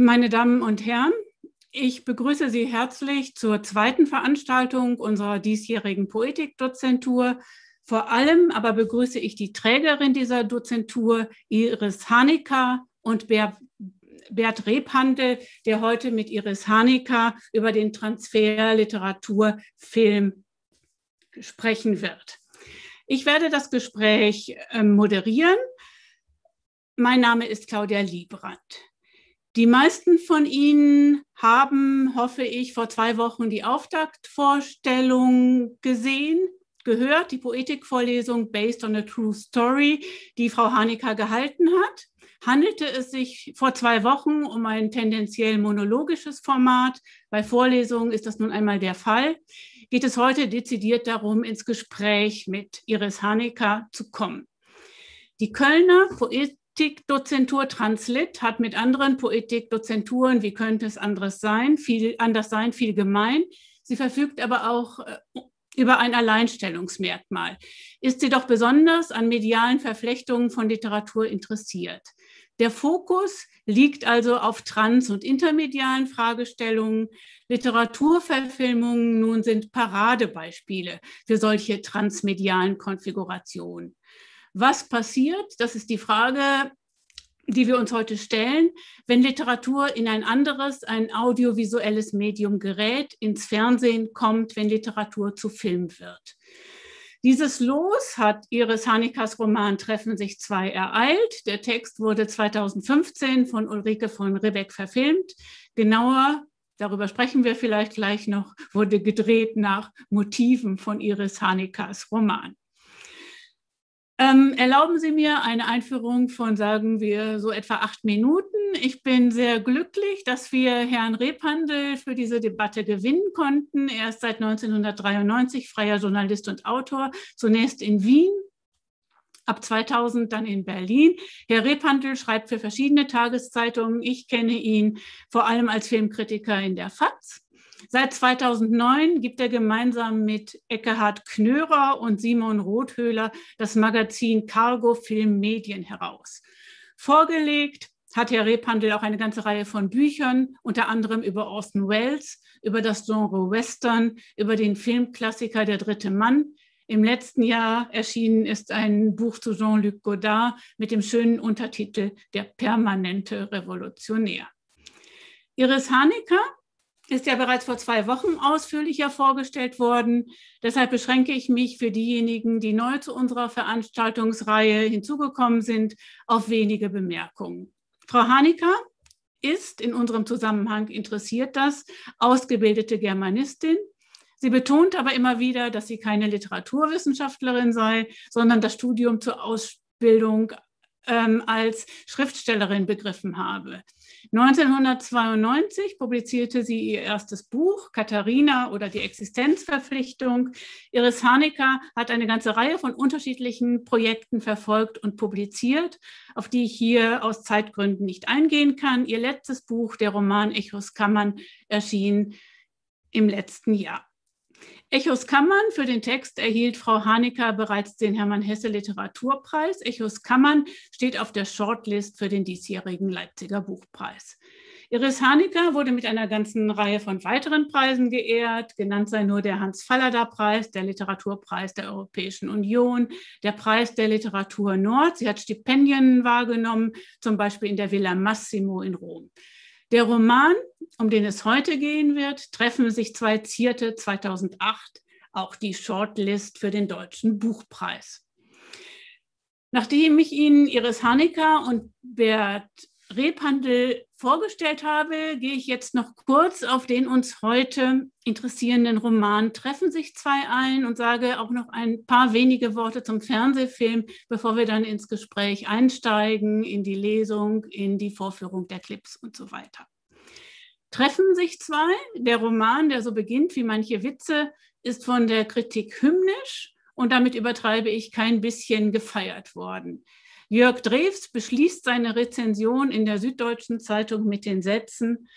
Meine Damen und Herren, ich begrüße Sie herzlich zur zweiten Veranstaltung unserer diesjährigen Poetikdozentur. Vor allem aber begrüße ich die Trägerin dieser Dozentur, Iris Hanika und Bert, Rebhandel, der heute mit Iris Hanika über den Transfer Literatur Film sprechen wird. Ich werde das Gespräch äh, moderieren. Mein Name ist Claudia Liebrand. Die meisten von Ihnen haben, hoffe ich, vor zwei Wochen die Auftaktvorstellung gesehen, gehört, die Poetikvorlesung Based on a True Story, die Frau Hanecker gehalten hat. Handelte es sich vor zwei Wochen um ein tendenziell monologisches Format. Bei Vorlesungen ist das nun einmal der Fall. Geht es heute dezidiert darum, ins Gespräch mit Iris Hanecker zu kommen. Die Kölner Poet Poetikdozentur Translit hat mit anderen Poetikdozenturen, wie könnte es anderes sein, viel anders sein, viel gemein. Sie verfügt aber auch äh, über ein Alleinstellungsmerkmal. Ist sie doch besonders an medialen Verflechtungen von Literatur interessiert. Der Fokus liegt also auf trans- und intermedialen Fragestellungen. Literaturverfilmungen nun sind Paradebeispiele für solche transmedialen Konfigurationen. Was passiert? Das ist die Frage, die wir uns heute stellen, wenn Literatur in ein anderes, ein audiovisuelles Medium gerät, ins Fernsehen kommt, wenn Literatur zu Film wird. Dieses Los hat Iris Hanekas Roman Treffen sich zwei ereilt. Der Text wurde 2015 von Ulrike von Rebeck verfilmt. Genauer, darüber sprechen wir vielleicht gleich noch, wurde gedreht nach Motiven von Iris Hanekas Roman. Ähm, erlauben Sie mir eine Einführung von, sagen wir, so etwa acht Minuten. Ich bin sehr glücklich, dass wir Herrn Rebhandel für diese Debatte gewinnen konnten. Er ist seit 1993 freier Journalist und Autor, zunächst in Wien, ab 2000 dann in Berlin. Herr Rebhandel schreibt für verschiedene Tageszeitungen. Ich kenne ihn vor allem als Filmkritiker in der FAZ. Seit 2009 gibt er gemeinsam mit Eckehard Knörer und Simon Rothöhler das Magazin Cargo Film Medien heraus. Vorgelegt hat Herr Rebhandel auch eine ganze Reihe von Büchern, unter anderem über Orson Welles, über das Genre Western, über den Filmklassiker Der dritte Mann. Im letzten Jahr erschienen ist ein Buch zu Jean-Luc Godard mit dem schönen Untertitel Der permanente Revolutionär. Iris Hanecker ist ja bereits vor zwei Wochen ausführlicher vorgestellt worden. Deshalb beschränke ich mich für diejenigen, die neu zu unserer Veranstaltungsreihe hinzugekommen sind, auf wenige Bemerkungen. Frau Hanecker ist in unserem Zusammenhang interessiert das, ausgebildete Germanistin. Sie betont aber immer wieder, dass sie keine Literaturwissenschaftlerin sei, sondern das Studium zur Ausbildung ähm, als Schriftstellerin begriffen habe. 1992 publizierte sie ihr erstes Buch, Katharina oder die Existenzverpflichtung. Iris Hanecker hat eine ganze Reihe von unterschiedlichen Projekten verfolgt und publiziert, auf die ich hier aus Zeitgründen nicht eingehen kann. Ihr letztes Buch, der Roman Echos Kammern, erschien im letzten Jahr. Echos Kammern für den Text erhielt Frau Hanecker bereits den Hermann Hesse Literaturpreis. Echos Kammern steht auf der Shortlist für den diesjährigen Leipziger Buchpreis. Iris Hanecker wurde mit einer ganzen Reihe von weiteren Preisen geehrt. Genannt sei nur der Hans-Fallada-Preis, der Literaturpreis der Europäischen Union, der Preis der Literatur Nord. Sie hat Stipendien wahrgenommen, zum Beispiel in der Villa Massimo in Rom. Der Roman, um den es heute gehen wird, treffen sich zwei Zierte 2008 auch die Shortlist für den Deutschen Buchpreis. Nachdem ich Ihnen Iris Hanecker und Bert Rebhandel vorgestellt habe, gehe ich jetzt noch kurz auf den uns heute interessierenden Roman Treffen sich zwei ein und sage auch noch ein paar wenige Worte zum Fernsehfilm, bevor wir dann ins Gespräch einsteigen, in die Lesung, in die Vorführung der Clips und so weiter. Treffen sich zwei. Der Roman, der so beginnt wie manche Witze, ist von der Kritik hymnisch und damit übertreibe ich kein bisschen gefeiert worden. Jörg Drews beschließt seine Rezension in der Süddeutschen Zeitung mit den Sätzen,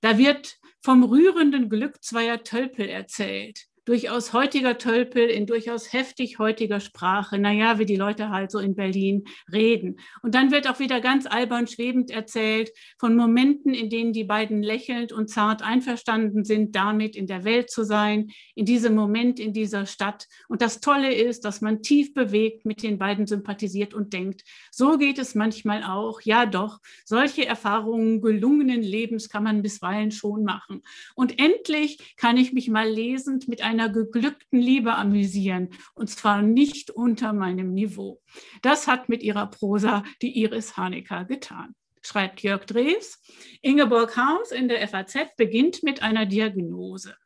da wird vom rührenden Glück zweier Tölpel erzählt. Durchaus heutiger Tölpel in durchaus heftig heutiger Sprache. Naja, wie die Leute halt so in Berlin reden. Und dann wird auch wieder ganz albern schwebend erzählt von Momenten, in denen die beiden lächelnd und zart einverstanden sind, damit in der Welt zu sein, in diesem Moment in dieser Stadt. Und das Tolle ist, dass man tief bewegt mit den beiden sympathisiert und denkt, so geht es manchmal auch. Ja, doch, solche Erfahrungen gelungenen Lebens kann man bisweilen schon machen. Und endlich kann ich mich mal lesend mit einer geglückten Liebe amüsieren, und zwar nicht unter meinem Niveau. Das hat mit ihrer Prosa die Iris Hanecker getan schreibt Jörg Drews. Ingeborg Harms in der FAZ beginnt mit einer Diagnose.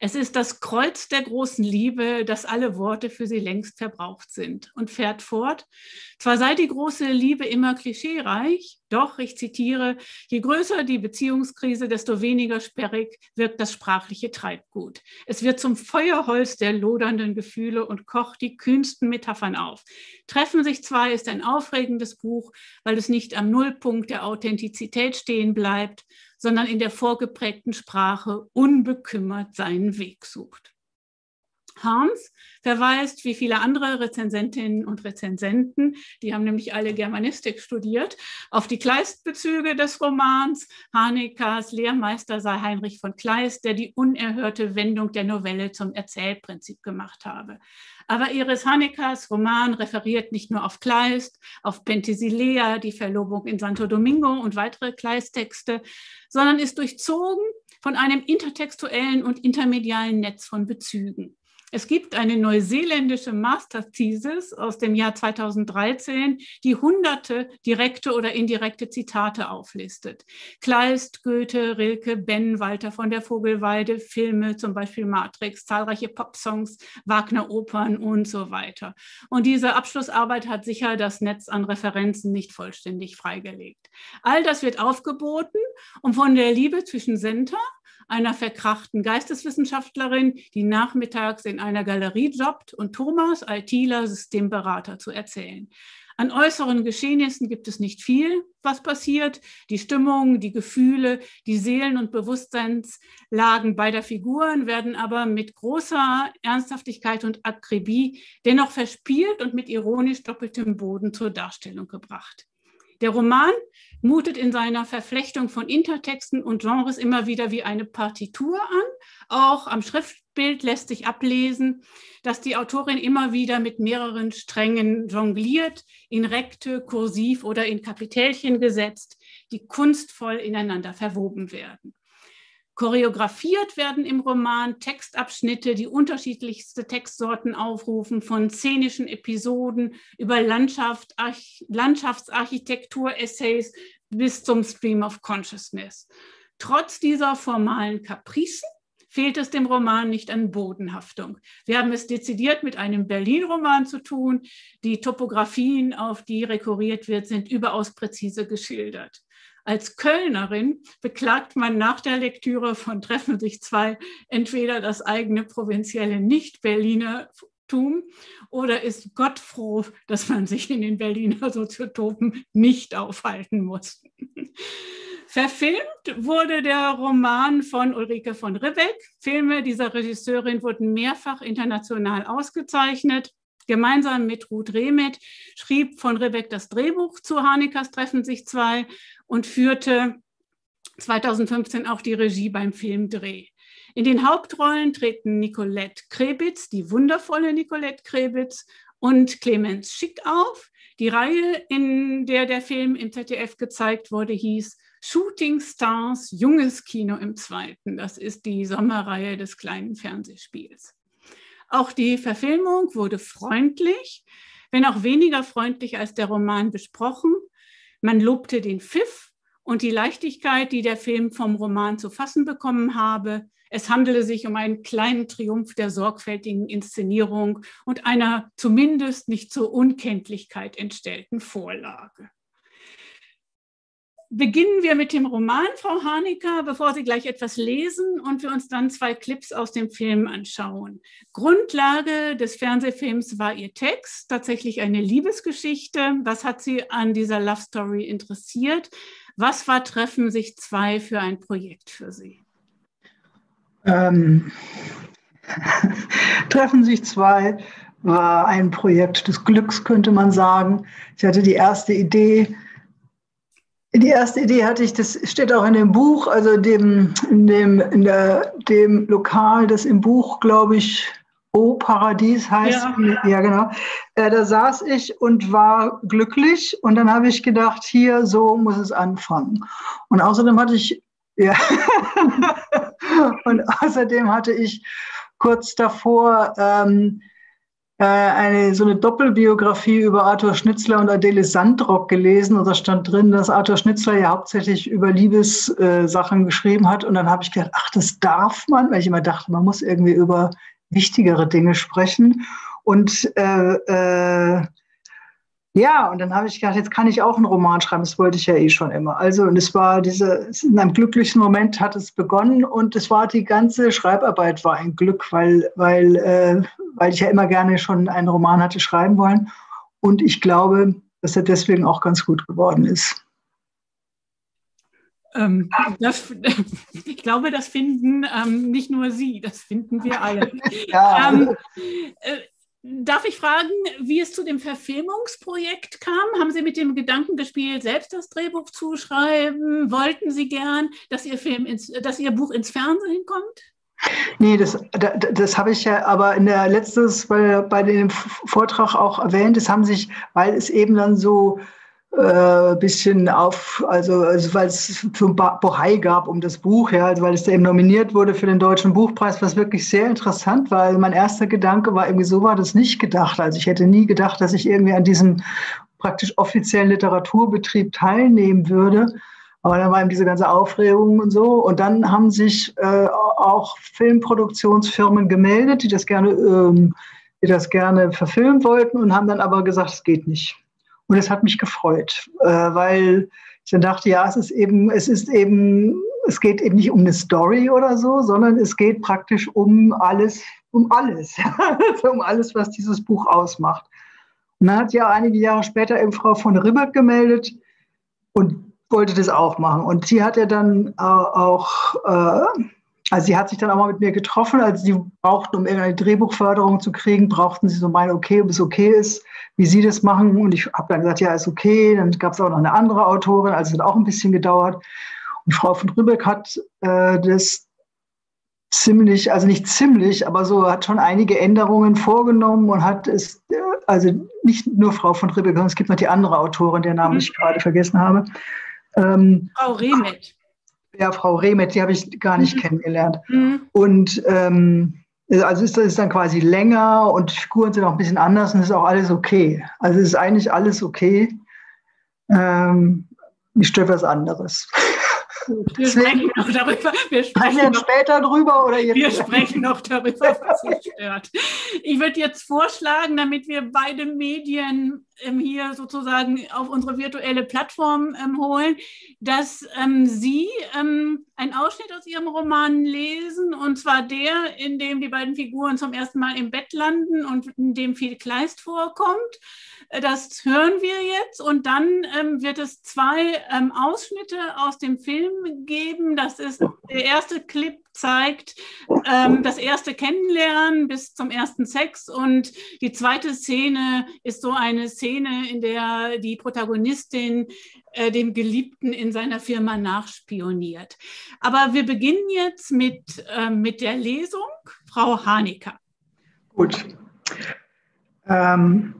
Es ist das Kreuz der großen Liebe, dass alle Worte für sie längst verbraucht sind und fährt fort. Zwar sei die große Liebe immer klischeereich, doch, ich zitiere, je größer die Beziehungskrise, desto weniger sperrig wirkt das sprachliche Treibgut. Es wird zum Feuerholz der lodernden Gefühle und kocht die kühnsten Metaphern auf. Treffen sich zwei ist ein aufregendes Buch, weil es nicht am Nullpunkt der Authentizität stehen bleibt, sondern in der vorgeprägten Sprache unbekümmert seinen Weg sucht. Harms verweist, wie viele andere Rezensentinnen und Rezensenten, die haben nämlich alle Germanistik studiert, auf die Kleist-Bezüge des Romans. Hanekas Lehrmeister sei Heinrich von Kleist, der die unerhörte Wendung der Novelle zum Erzählprinzip gemacht habe. Aber Iris Hanekas Roman referiert nicht nur auf Kleist, auf Penthesilea, die Verlobung in Santo Domingo und weitere Kleist-Texte, sondern ist durchzogen von einem intertextuellen und intermedialen Netz von Bezügen. Es gibt eine neuseeländische Masterthesis aus dem Jahr 2013, die hunderte direkte oder indirekte Zitate auflistet. Kleist, Goethe, Rilke, Ben, Walter von der Vogelweide, Filme, zum Beispiel Matrix, zahlreiche Popsongs, Wagner-Opern und so weiter. Und diese Abschlussarbeit hat sicher das Netz an Referenzen nicht vollständig freigelegt. All das wird aufgeboten, um von der Liebe zwischen Senta einer verkrachten Geisteswissenschaftlerin, die nachmittags in einer Galerie jobbt, und Thomas, ITler, Systemberater, zu erzählen. An äußeren Geschehnissen gibt es nicht viel, was passiert. Die Stimmung, die Gefühle, die Seelen- und Bewusstseinslagen beider Figuren werden aber mit großer Ernsthaftigkeit und Akribie dennoch verspielt und mit ironisch doppeltem Boden zur Darstellung gebracht. Der Roman mutet in seiner Verflechtung von Intertexten und Genres immer wieder wie eine Partitur an. Auch am Schriftbild lässt sich ablesen, dass die Autorin immer wieder mit mehreren Strängen jongliert, in Rekte, kursiv oder in Kapitälchen gesetzt, die kunstvoll ineinander verwoben werden. Choreografiert werden im Roman Textabschnitte, die unterschiedlichste Textsorten aufrufen, von szenischen Episoden über Landschaft, Arch Landschaftsarchitektur-Essays bis zum Stream of Consciousness. Trotz dieser formalen Kapricen fehlt es dem Roman nicht an Bodenhaftung. Wir haben es dezidiert mit einem Berlin-Roman zu tun. Die Topografien, auf die rekurriert wird, sind überaus präzise geschildert. Als Kölnerin beklagt man nach der Lektüre von Treffen sich zwei entweder das eigene provinzielle Nicht-Berlinertum oder ist Gott froh, dass man sich in den Berliner Soziotopen nicht aufhalten muss. Verfilmt wurde der Roman von Ulrike von Ribbeck. Filme dieser Regisseurin wurden mehrfach international ausgezeichnet. Gemeinsam mit Ruth Rehmet schrieb von Ribbeck das Drehbuch zu Hanekas Treffen sich zwei und führte 2015 auch die Regie beim Filmdreh. In den Hauptrollen treten Nicolette Krebitz, die wundervolle Nicolette Krebitz, und Clemens Schick auf. Die Reihe, in der der Film im ZDF gezeigt wurde, hieß Shooting Stars Junges Kino im Zweiten. Das ist die Sommerreihe des kleinen Fernsehspiels. Auch die Verfilmung wurde freundlich, wenn auch weniger freundlich als der Roman besprochen. Man lobte den Pfiff und die Leichtigkeit, die der Film vom Roman zu fassen bekommen habe. Es handele sich um einen kleinen Triumph der sorgfältigen Inszenierung und einer zumindest nicht zur Unkenntlichkeit entstellten Vorlage. Beginnen wir mit dem Roman, Frau Hanecker, bevor Sie gleich etwas lesen und wir uns dann zwei Clips aus dem Film anschauen. Grundlage des Fernsehfilms war Ihr Text, tatsächlich eine Liebesgeschichte. Was hat Sie an dieser Love Story interessiert? Was war Treffen sich zwei für ein Projekt für Sie? Ähm, Treffen sich zwei war ein Projekt des Glücks, könnte man sagen. Ich hatte die erste Idee. Die erste Idee hatte ich, das steht auch in dem Buch, also dem, in dem, in der, dem Lokal, das im Buch, glaube ich, O Paradies heißt. Ja, ja genau. Äh, da saß ich und war glücklich und dann habe ich gedacht, hier, so muss es anfangen. Und außerdem hatte ich, ja, und außerdem hatte ich kurz davor ähm, äh, eine, so eine Doppelbiografie über Arthur Schnitzler und Adele Sandrock gelesen. Und da stand drin, dass Arthur Schnitzler ja hauptsächlich über Liebessachen äh, geschrieben hat. Und dann habe ich gedacht, ach, das darf man, weil ich immer dachte, man muss irgendwie über wichtigere Dinge sprechen. Und äh, äh, ja, und dann habe ich gedacht, jetzt kann ich auch einen Roman schreiben. Das wollte ich ja eh schon immer. Also, und es war diese, in einem glücklichen Moment hat es begonnen und es war die ganze Schreibarbeit war ein Glück, weil, weil, äh, weil ich ja immer gerne schon einen Roman hatte schreiben wollen. Und ich glaube, dass er deswegen auch ganz gut geworden ist. Ähm, das, ich glaube, das finden ähm, nicht nur Sie, das finden wir alle. ja. ähm, äh, Darf ich fragen, wie es zu dem Verfilmungsprojekt kam? Haben Sie mit dem Gedanken gespielt, selbst das Drehbuch zu schreiben? Wollten Sie gern, dass Ihr, Film ins, dass Ihr Buch ins Fernsehen kommt? Nee, das, das, das habe ich ja aber in der letztes bei, bei dem Vortrag auch erwähnt. Es haben sich, weil es eben dann so äh, bisschen auf, also, also weil es zum Bohai gab um das Buch, ja, also weil es da eben nominiert wurde für den Deutschen Buchpreis, was wirklich sehr interessant war. Also mein erster Gedanke war irgendwie, so war das nicht gedacht. Also ich hätte nie gedacht, dass ich irgendwie an diesem praktisch offiziellen Literaturbetrieb teilnehmen würde. Aber dann war eben diese ganze Aufregung und so. Und dann haben sich äh, auch Filmproduktionsfirmen gemeldet, die das gerne, ähm, die das gerne verfilmen wollten und haben dann aber gesagt, es geht nicht. Und es hat mich gefreut, äh, weil ich dann dachte, ja, es ist eben, es ist eben, es geht eben nicht um eine Story oder so, sondern es geht praktisch um alles, um alles, um alles, was dieses Buch ausmacht. Und dann hat ja einige Jahre später eben Frau von Ribbert gemeldet und wollte das auch machen. Und sie hat ja dann äh, auch äh, also sie hat sich dann auch mal mit mir getroffen, als sie brauchten, um irgendeine Drehbuchförderung zu kriegen, brauchten sie so mein Okay, ob es okay ist, wie sie das machen. Und ich habe dann gesagt, ja, ist okay. Dann gab es auch noch eine andere Autorin, also es hat auch ein bisschen gedauert. Und Frau von Rübeck hat äh, das ziemlich, also nicht ziemlich, aber so hat schon einige Änderungen vorgenommen und hat es, äh, also nicht nur Frau von Rübeck, sondern es gibt noch die andere Autorin, deren Namen mhm. ich gerade vergessen habe. Ähm, Frau Remet. Ja, Frau Remet, die habe ich gar nicht mhm. kennengelernt. Mhm. Und ähm, also ist das dann quasi länger und die Figuren sind auch ein bisschen anders und ist auch alles okay. Also es ist eigentlich alles okay. Ähm, mich stört was anderes. Wir sprechen noch darüber. Wir sprechen noch, später drüber oder jetzt? Wir sprechen noch darüber, was Sie stört. Ich würde jetzt vorschlagen, damit wir beide Medien ähm, hier sozusagen auf unsere virtuelle Plattform ähm, holen, dass ähm, Sie ähm, einen Ausschnitt aus Ihrem Roman lesen, und zwar der, in dem die beiden Figuren zum ersten Mal im Bett landen und in dem viel Kleist vorkommt. Das hören wir jetzt und dann ähm, wird es zwei ähm, Ausschnitte aus dem Film geben. Das ist der erste Clip zeigt ähm, das erste Kennenlernen bis zum ersten Sex und die zweite Szene ist so eine Szene, in der die Protagonistin äh, dem Geliebten in seiner Firma nachspioniert. Aber wir beginnen jetzt mit, äh, mit der Lesung. Frau Hanecker. Gut. Ähm,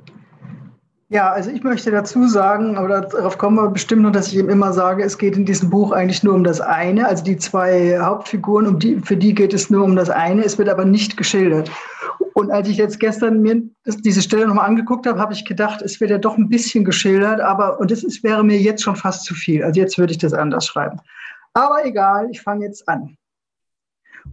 ja, also ich möchte dazu sagen, aber darauf kommen wir bestimmt noch, dass ich eben immer sage, es geht in diesem Buch eigentlich nur um das eine. Also die zwei Hauptfiguren, um die, für die geht es nur um das eine. Es wird aber nicht geschildert. Und als ich jetzt gestern mir diese Stelle nochmal angeguckt habe, habe ich gedacht, es wird ja doch ein bisschen geschildert, aber und es wäre mir jetzt schon fast zu viel. Also jetzt würde ich das anders schreiben. Aber egal, ich fange jetzt an.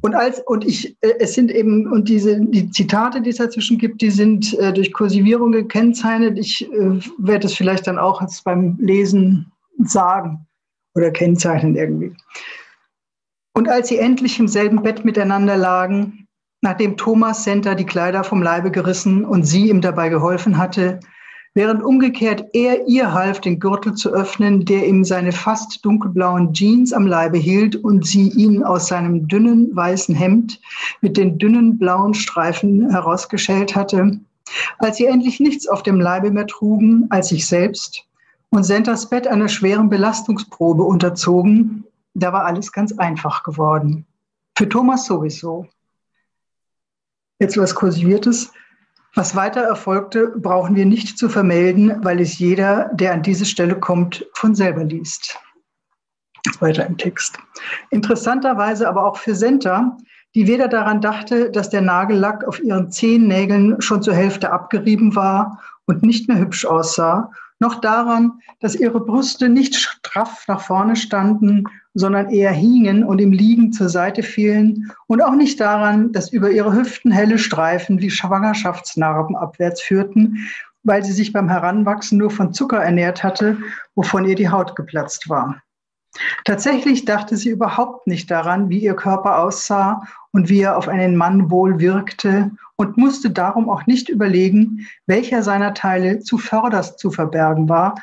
Und als und ich, äh, es sind eben und diese die Zitate, die es dazwischen gibt, die sind äh, durch Kursivierung gekennzeichnet. Ich äh, werde es vielleicht dann auch jetzt beim Lesen sagen oder kennzeichnen irgendwie. Und als sie endlich im selben Bett miteinander lagen, nachdem Thomas Center die Kleider vom Leibe gerissen und sie ihm dabei geholfen hatte, während umgekehrt er ihr half, den Gürtel zu öffnen, der ihm seine fast dunkelblauen Jeans am Leibe hielt und sie ihn aus seinem dünnen weißen Hemd mit den dünnen blauen Streifen herausgeschält hatte, als sie endlich nichts auf dem Leibe mehr trugen als sich selbst und Sentas Bett einer schweren Belastungsprobe unterzogen, da war alles ganz einfach geworden. Für Thomas sowieso. Jetzt was Kursiviertes. Was weiter erfolgte, brauchen wir nicht zu vermelden, weil es jeder, der an diese Stelle kommt, von selber liest. Weiter im Text. Interessanterweise aber auch für Senta, die weder daran dachte, dass der Nagellack auf ihren Zehennägeln schon zur Hälfte abgerieben war und nicht mehr hübsch aussah, noch daran, dass ihre Brüste nicht straff nach vorne standen, sondern eher hingen und im Liegen zur Seite fielen und auch nicht daran, dass über ihre Hüften helle Streifen wie Schwangerschaftsnarben abwärts führten, weil sie sich beim Heranwachsen nur von Zucker ernährt hatte, wovon ihr die Haut geplatzt war. Tatsächlich dachte sie überhaupt nicht daran, wie ihr Körper aussah und wie er auf einen Mann wohl wirkte und musste darum auch nicht überlegen, welcher seiner Teile zuvörderst zu verbergen war,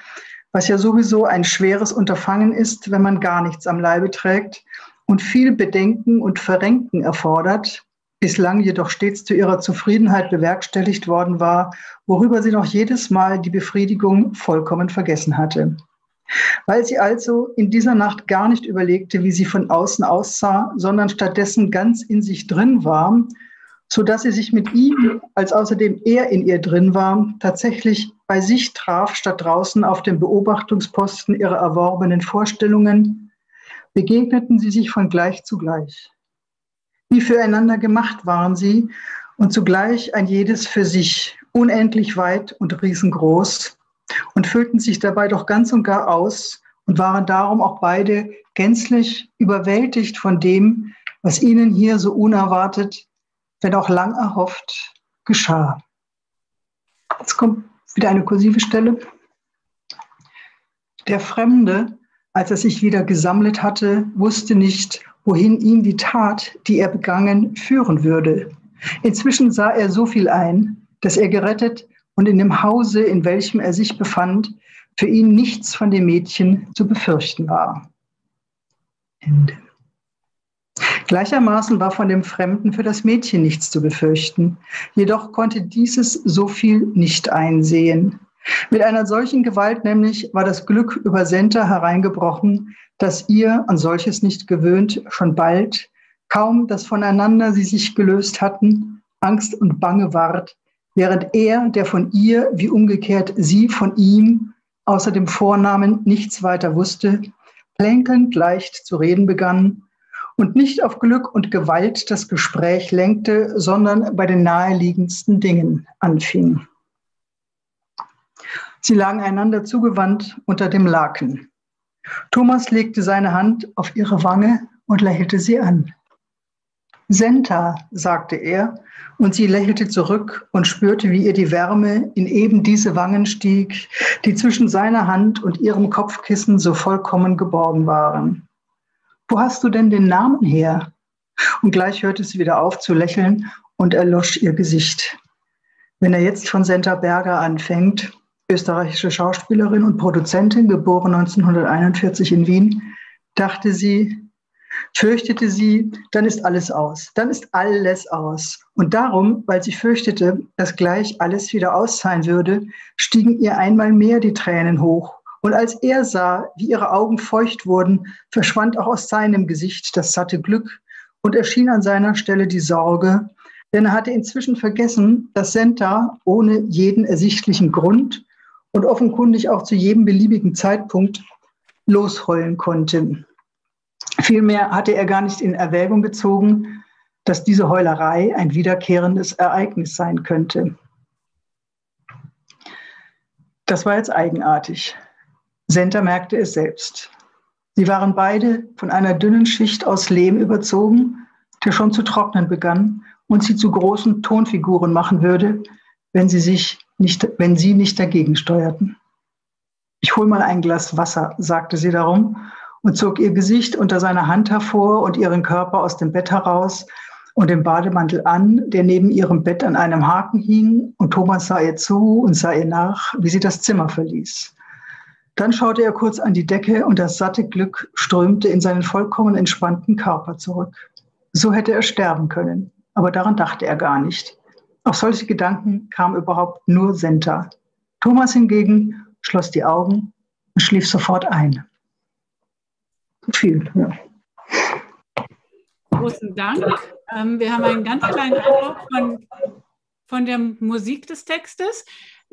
was ja sowieso ein schweres Unterfangen ist, wenn man gar nichts am Leibe trägt und viel Bedenken und Verrenken erfordert, bislang jedoch stets zu ihrer Zufriedenheit bewerkstelligt worden war, worüber sie noch jedes Mal die Befriedigung vollkommen vergessen hatte. Weil sie also in dieser Nacht gar nicht überlegte, wie sie von außen aussah, sondern stattdessen ganz in sich drin war, so dass sie sich mit ihm, als außerdem er in ihr drin war, tatsächlich bei sich traf, statt draußen auf dem Beobachtungsposten ihrer erworbenen Vorstellungen, begegneten sie sich von gleich zu gleich. Wie füreinander gemacht waren sie und zugleich ein jedes für sich, unendlich weit und riesengroß und füllten sich dabei doch ganz und gar aus und waren darum auch beide gänzlich überwältigt von dem, was ihnen hier so unerwartet wenn auch lang erhofft, geschah. Jetzt kommt wieder eine kursive Stelle. Der Fremde, als er sich wieder gesammelt hatte, wusste nicht, wohin ihn die Tat, die er begangen, führen würde. Inzwischen sah er so viel ein, dass er gerettet und in dem Hause, in welchem er sich befand, für ihn nichts von dem Mädchen zu befürchten war. Ende. Gleichermaßen war von dem Fremden für das Mädchen nichts zu befürchten. Jedoch konnte dieses so viel nicht einsehen. Mit einer solchen Gewalt nämlich war das Glück über Senta hereingebrochen, dass ihr, an solches nicht gewöhnt, schon bald, kaum dass voneinander sie sich gelöst hatten, Angst und Bange ward, während er, der von ihr, wie umgekehrt sie von ihm, außer dem Vornamen nichts weiter wusste, plänkelnd leicht zu reden begann und nicht auf Glück und Gewalt das Gespräch lenkte, sondern bei den naheliegendsten Dingen anfing. Sie lagen einander zugewandt unter dem Laken. Thomas legte seine Hand auf ihre Wange und lächelte sie an. Senta, sagte er, und sie lächelte zurück und spürte, wie ihr die Wärme in eben diese Wangen stieg, die zwischen seiner Hand und ihrem Kopfkissen so vollkommen geborgen waren wo hast du denn den Namen her? Und gleich hörte sie wieder auf zu lächeln und erlosch ihr Gesicht. Wenn er jetzt von Senta Berger anfängt, österreichische Schauspielerin und Produzentin, geboren 1941 in Wien, dachte sie, fürchtete sie, dann ist alles aus, dann ist alles aus. Und darum, weil sie fürchtete, dass gleich alles wieder aus sein würde, stiegen ihr einmal mehr die Tränen hoch und als er sah, wie ihre Augen feucht wurden, verschwand auch aus seinem Gesicht das satte Glück und erschien an seiner Stelle die Sorge, denn er hatte inzwischen vergessen, dass Senta ohne jeden ersichtlichen Grund und offenkundig auch zu jedem beliebigen Zeitpunkt losheulen konnte. Vielmehr hatte er gar nicht in Erwägung gezogen, dass diese Heulerei ein wiederkehrendes Ereignis sein könnte. Das war jetzt eigenartig. Senta merkte es selbst. Sie waren beide von einer dünnen Schicht aus Lehm überzogen, der schon zu trocknen begann und sie zu großen Tonfiguren machen würde, wenn sie sich nicht, wenn sie nicht dagegen steuerten. Ich hol mal ein Glas Wasser, sagte sie darum und zog ihr Gesicht unter seiner Hand hervor und ihren Körper aus dem Bett heraus, und den Bademantel an, der neben ihrem Bett an einem Haken hing, und Thomas sah ihr zu und sah ihr nach, wie sie das Zimmer verließ. Dann schaute er kurz an die Decke und das satte Glück strömte in seinen vollkommen entspannten Körper zurück. So hätte er sterben können, aber daran dachte er gar nicht. Auf solche Gedanken kam überhaupt nur Senta. Thomas hingegen schloss die Augen und schlief sofort ein. Viel, ja. Großen Dank. Ähm, wir haben einen ganz kleinen Eindruck von, von der Musik des Textes.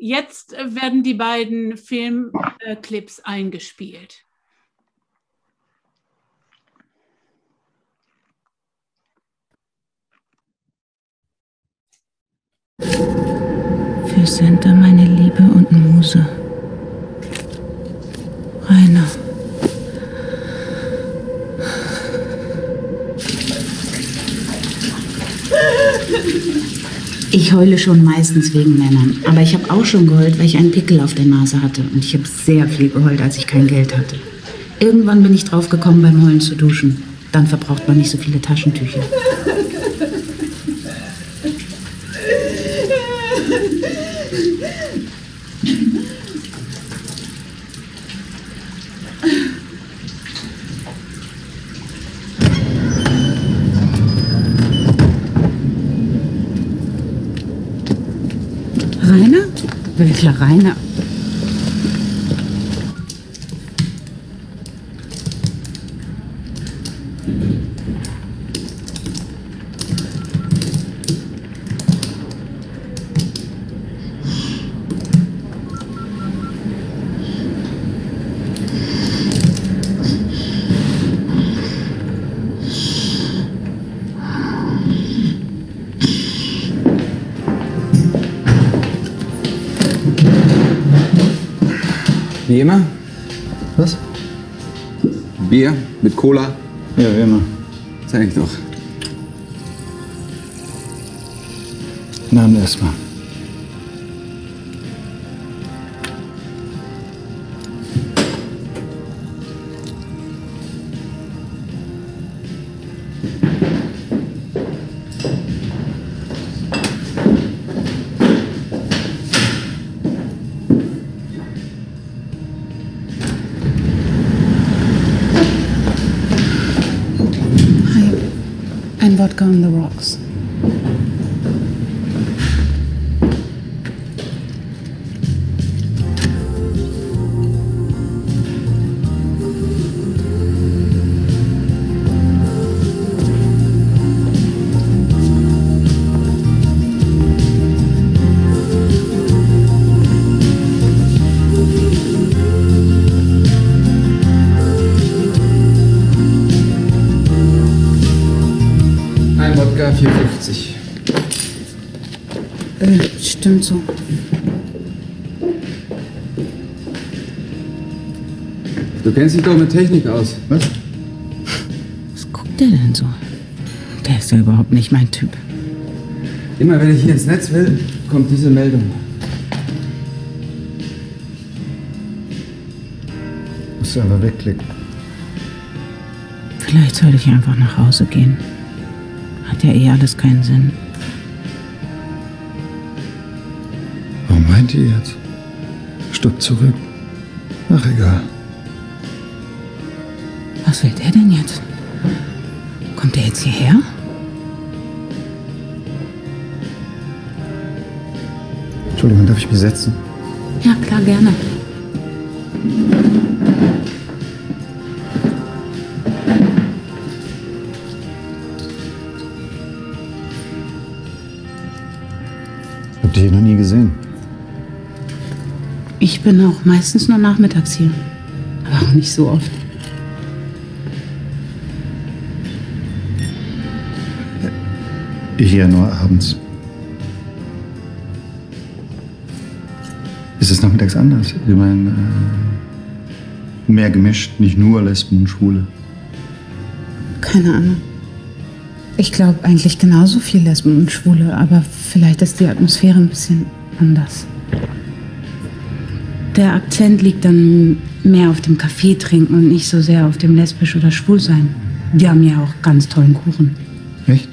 Jetzt werden die beiden Filmclips eingespielt. Für Senta meine Liebe und Muse. Rainer. Ich heule schon meistens wegen Männern, aber ich habe auch schon geheult, weil ich einen Pickel auf der Nase hatte und ich habe sehr viel geheult, als ich kein Geld hatte. Irgendwann bin ich drauf gekommen, beim Heulen zu duschen. Dann verbraucht man nicht so viele Taschentücher. Rainer? Welcher Rainer? Wie immer? Was? Bier mit Cola? Ja, wie immer. Sag ich doch. Dann erstmal. Du kennst dich doch mit Technik aus. Was? Was guckt der denn so? Der ist ja überhaupt nicht mein Typ. Immer wenn ich hier ins Netz will, kommt diese Meldung. Musst du einfach wegklicken. Vielleicht sollte ich einfach nach Hause gehen. Hat ja eh alles keinen Sinn. Warum meint ihr jetzt? Stopp zurück. Ach, egal. Was will der denn jetzt? Kommt der jetzt hierher? Entschuldigung, darf ich mich setzen? Ja, klar, gerne. Hab dich hier noch nie gesehen. Ich bin auch meistens nur nachmittags hier. Aber auch nicht so oft. Hier nur abends. Ist es nachmittags anders? Ich meine, äh, mehr gemischt, nicht nur Lesben und Schwule. Keine Ahnung. Ich glaube eigentlich genauso viel Lesben und Schwule, aber vielleicht ist die Atmosphäre ein bisschen anders. Der Akzent liegt dann mehr auf dem Kaffee trinken und nicht so sehr auf dem lesbisch oder schwul sein. Die haben ja auch ganz tollen Kuchen. Echt?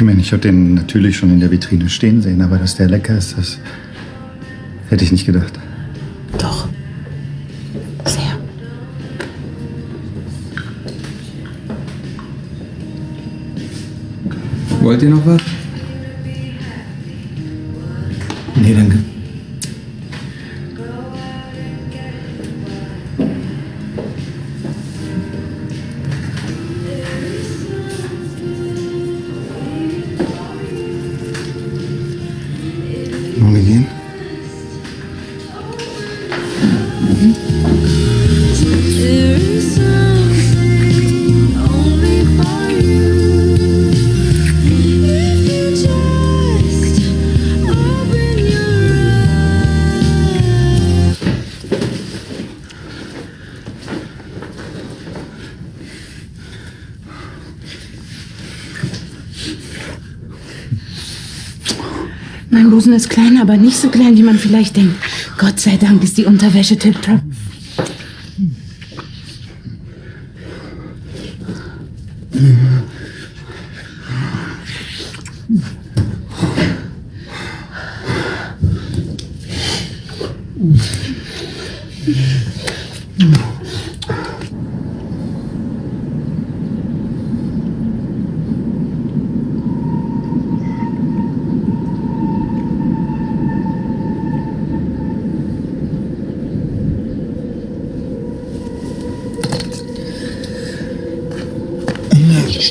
Ich meine, ich habe den natürlich schon in der Vitrine stehen sehen, aber dass der lecker ist, das hätte ich nicht gedacht. Doch. Sehr. Wollt ihr noch was? Mein Busen ist klein, aber nicht so klein, wie man vielleicht denkt. Gott sei Dank ist die Unterwäsche tipptopp.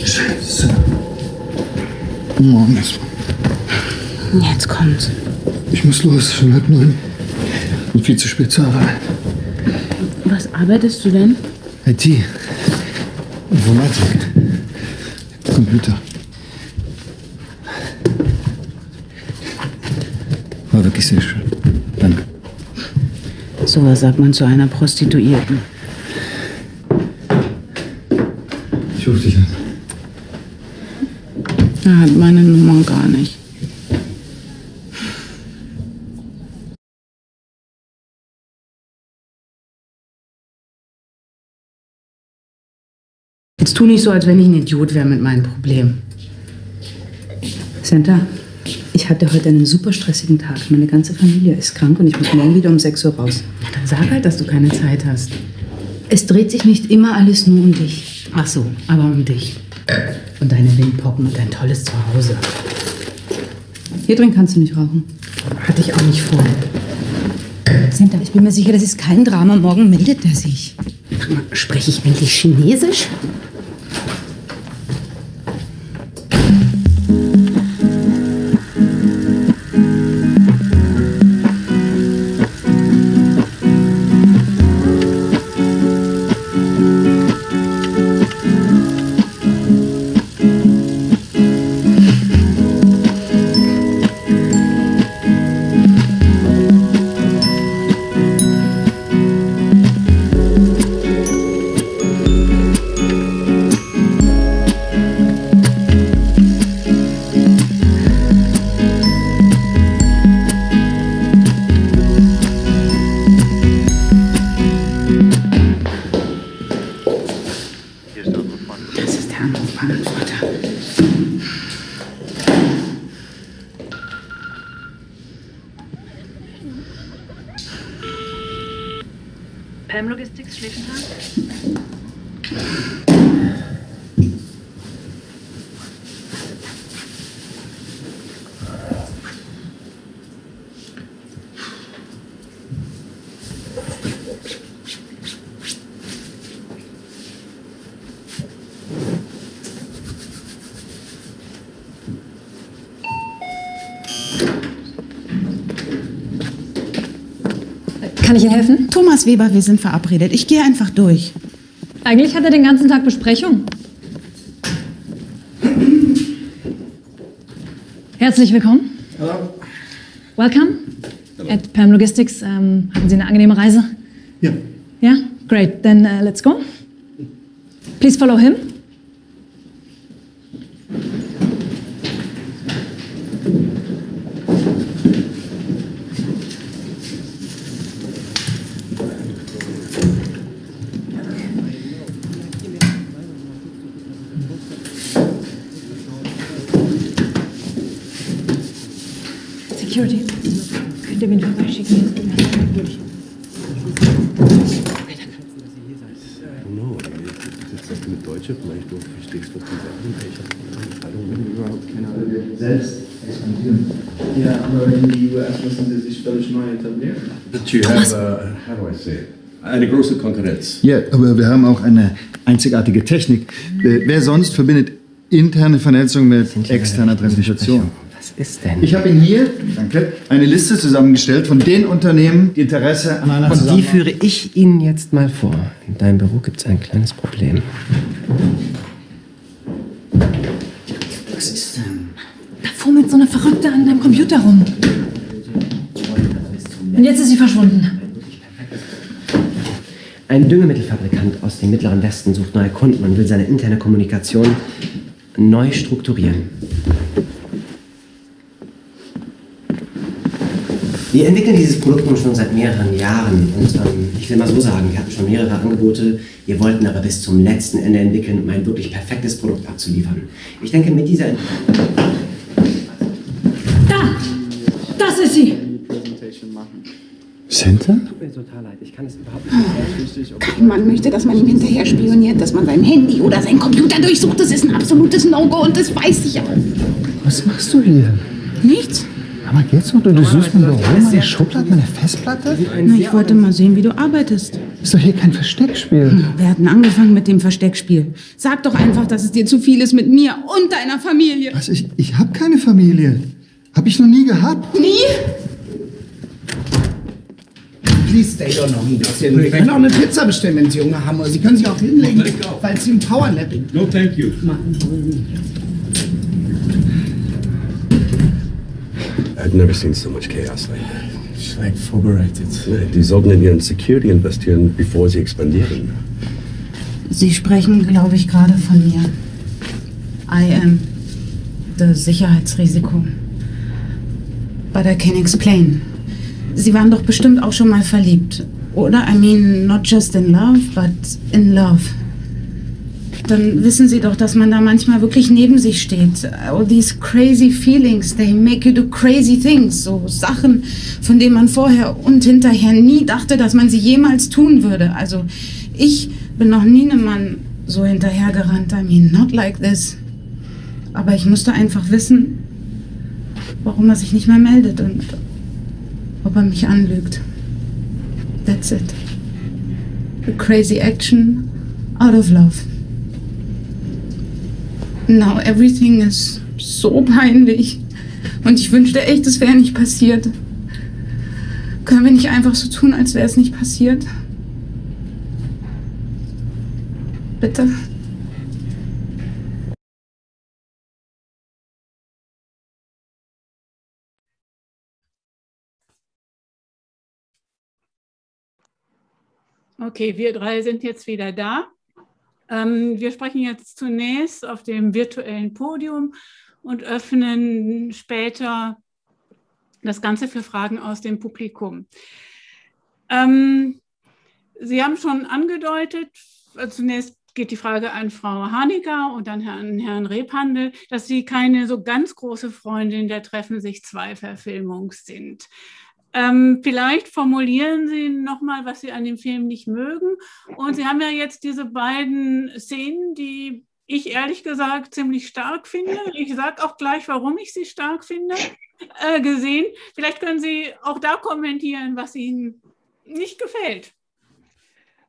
Scheiße. Morgen ist. Jetzt kommt's. Ich muss los, schon halb neun. Und viel zu spät zur Arbeit. Was arbeitest du denn? IT. Informatik. Computer. War wirklich sehr schön. Danke. Sowas sagt man zu einer Prostituierten. Ich rufe dich an. Er hat meine Nummer gar nicht. Jetzt tu nicht so, als wenn ich ein Idiot wäre mit meinem Problem. Santa, ich hatte heute einen super stressigen Tag. Meine ganze Familie ist krank und ich muss morgen wieder um 6 Uhr raus. Na, dann sag halt, dass du keine Zeit hast. Es dreht sich nicht immer alles nur um dich. Ach so, aber um dich. Und deine Windpocken und dein tolles Zuhause. Hier drin kannst du nicht rauchen. Hatte ich auch nicht vor. Santa, ich bin mir sicher, das ist kein Drama. Morgen meldet er sich. Spreche ich eigentlich Chinesisch? Kann ich Ihnen helfen? Thomas Weber, wir sind verabredet. Ich gehe einfach durch. Eigentlich hat er den ganzen Tag Besprechung. Herzlich willkommen. Hallo. Welcome at Pam Logistics. Ähm, hatten Sie eine angenehme Reise? Ja. Ja? Great. Then uh, let's go. Please follow him. Security. Könnt ihr mich vorbeischicken? Durch. No, jetzt sagst du mit Deutsche, vielleicht du verstehst, was die sagen. Ich habe keine Ahnung, überhaupt keine Ahnung. Selbst expandieren. Ja, aber in die US müssen sie sich völlig neu etablieren. But you have, uh, how do I say it? Eine große Konkurrenz. Ja, aber wir haben auch eine einzigartige Technik. Äh, Wer sonst verbindet interne Vernetzung mit externer Transmission? Was ist denn? Ich habe Ihnen hier, danke, eine Liste zusammengestellt von den Unternehmen, die Interesse an einer Und die führe ich Ihnen jetzt mal vor. In deinem Büro gibt es ein kleines Problem. Was ist denn? Da fummelt so eine Verrückte an deinem Computer rum. Und jetzt ist sie verschwunden. Ein Düngemittelfabrikant aus dem Mittleren Westen sucht neue Kunden und will seine interne Kommunikation neu strukturieren. Wir entwickeln dieses Produkt nun schon seit mehreren Jahren und ähm, ich will mal so sagen, wir hatten schon mehrere Angebote, wir wollten aber bis zum letzten Ende entwickeln, um ein wirklich perfektes Produkt abzuliefern. Ich denke, mit dieser... Da! Das ist sie! Center? Tut mir total leid, ich kann es überhaupt nicht Kein Mann möchte, dass man ihm hinterher spioniert, dass man sein Handy oder sein Computer durchsucht. Das ist ein absolutes No-Go und das weiß ich auch. Was machst du hier? Nichts? Aber geht's noch? Du durchsuchst mein Büro, meine Schublade, meine Festplatte? Na, ich wollte mal sehen, wie du arbeitest. Ist doch hier kein Versteckspiel. Wir hatten angefangen mit dem Versteckspiel. Sag doch einfach, dass es dir zu viel ist mit mir und deiner Familie. Was? Ich, ich habe keine Familie. Hab ich noch nie gehabt. Nie? Please stay ein bisschen. Wir können auch eine Pizza bestellen, wenn Sie Hunger haben. Oder Sie können sich auch hinlegen, falls Sie ein Powernapping. No, thank you. I've never seen so much chaos like that. Ich like vorbereitet. Die sollten in ihren Security investieren, bevor sie expandieren. Sie sprechen, glaube ich, gerade von mir. I am the Sicherheitsrisiko. But I can explain. Sie waren doch bestimmt auch schon mal verliebt. Oder? I mean, not just in love, but in love. Dann wissen Sie doch, dass man da manchmal wirklich neben sich steht. All these crazy feelings, they make you do crazy things. So Sachen, von denen man vorher und hinterher nie dachte, dass man sie jemals tun würde. Also ich bin noch nie einem Mann so hinterhergerannt. I mean, not like this. Aber ich musste einfach wissen, warum er sich nicht mehr meldet und ob er mich anlügt. That's it. A crazy action out of love. Now everything is so peinlich. Und ich wünschte echt, es wäre nicht passiert. Können wir nicht einfach so tun, als wäre es nicht passiert? Bitte? Okay, wir drei sind jetzt wieder da. Ähm, wir sprechen jetzt zunächst auf dem virtuellen Podium und öffnen später das Ganze für Fragen aus dem Publikum. Ähm, Sie haben schon angedeutet, äh, zunächst geht die Frage an Frau Hanecker und dann an Herrn Rebhandel, dass Sie keine so ganz große Freundin der Treffen sich zwei Verfilmung sind. Ähm, vielleicht formulieren Sie nochmal, was Sie an dem Film nicht mögen. Und Sie haben ja jetzt diese beiden Szenen, die ich ehrlich gesagt ziemlich stark finde. Ich sage auch gleich, warum ich sie stark finde, äh, gesehen. Vielleicht können Sie auch da kommentieren, was Ihnen nicht gefällt.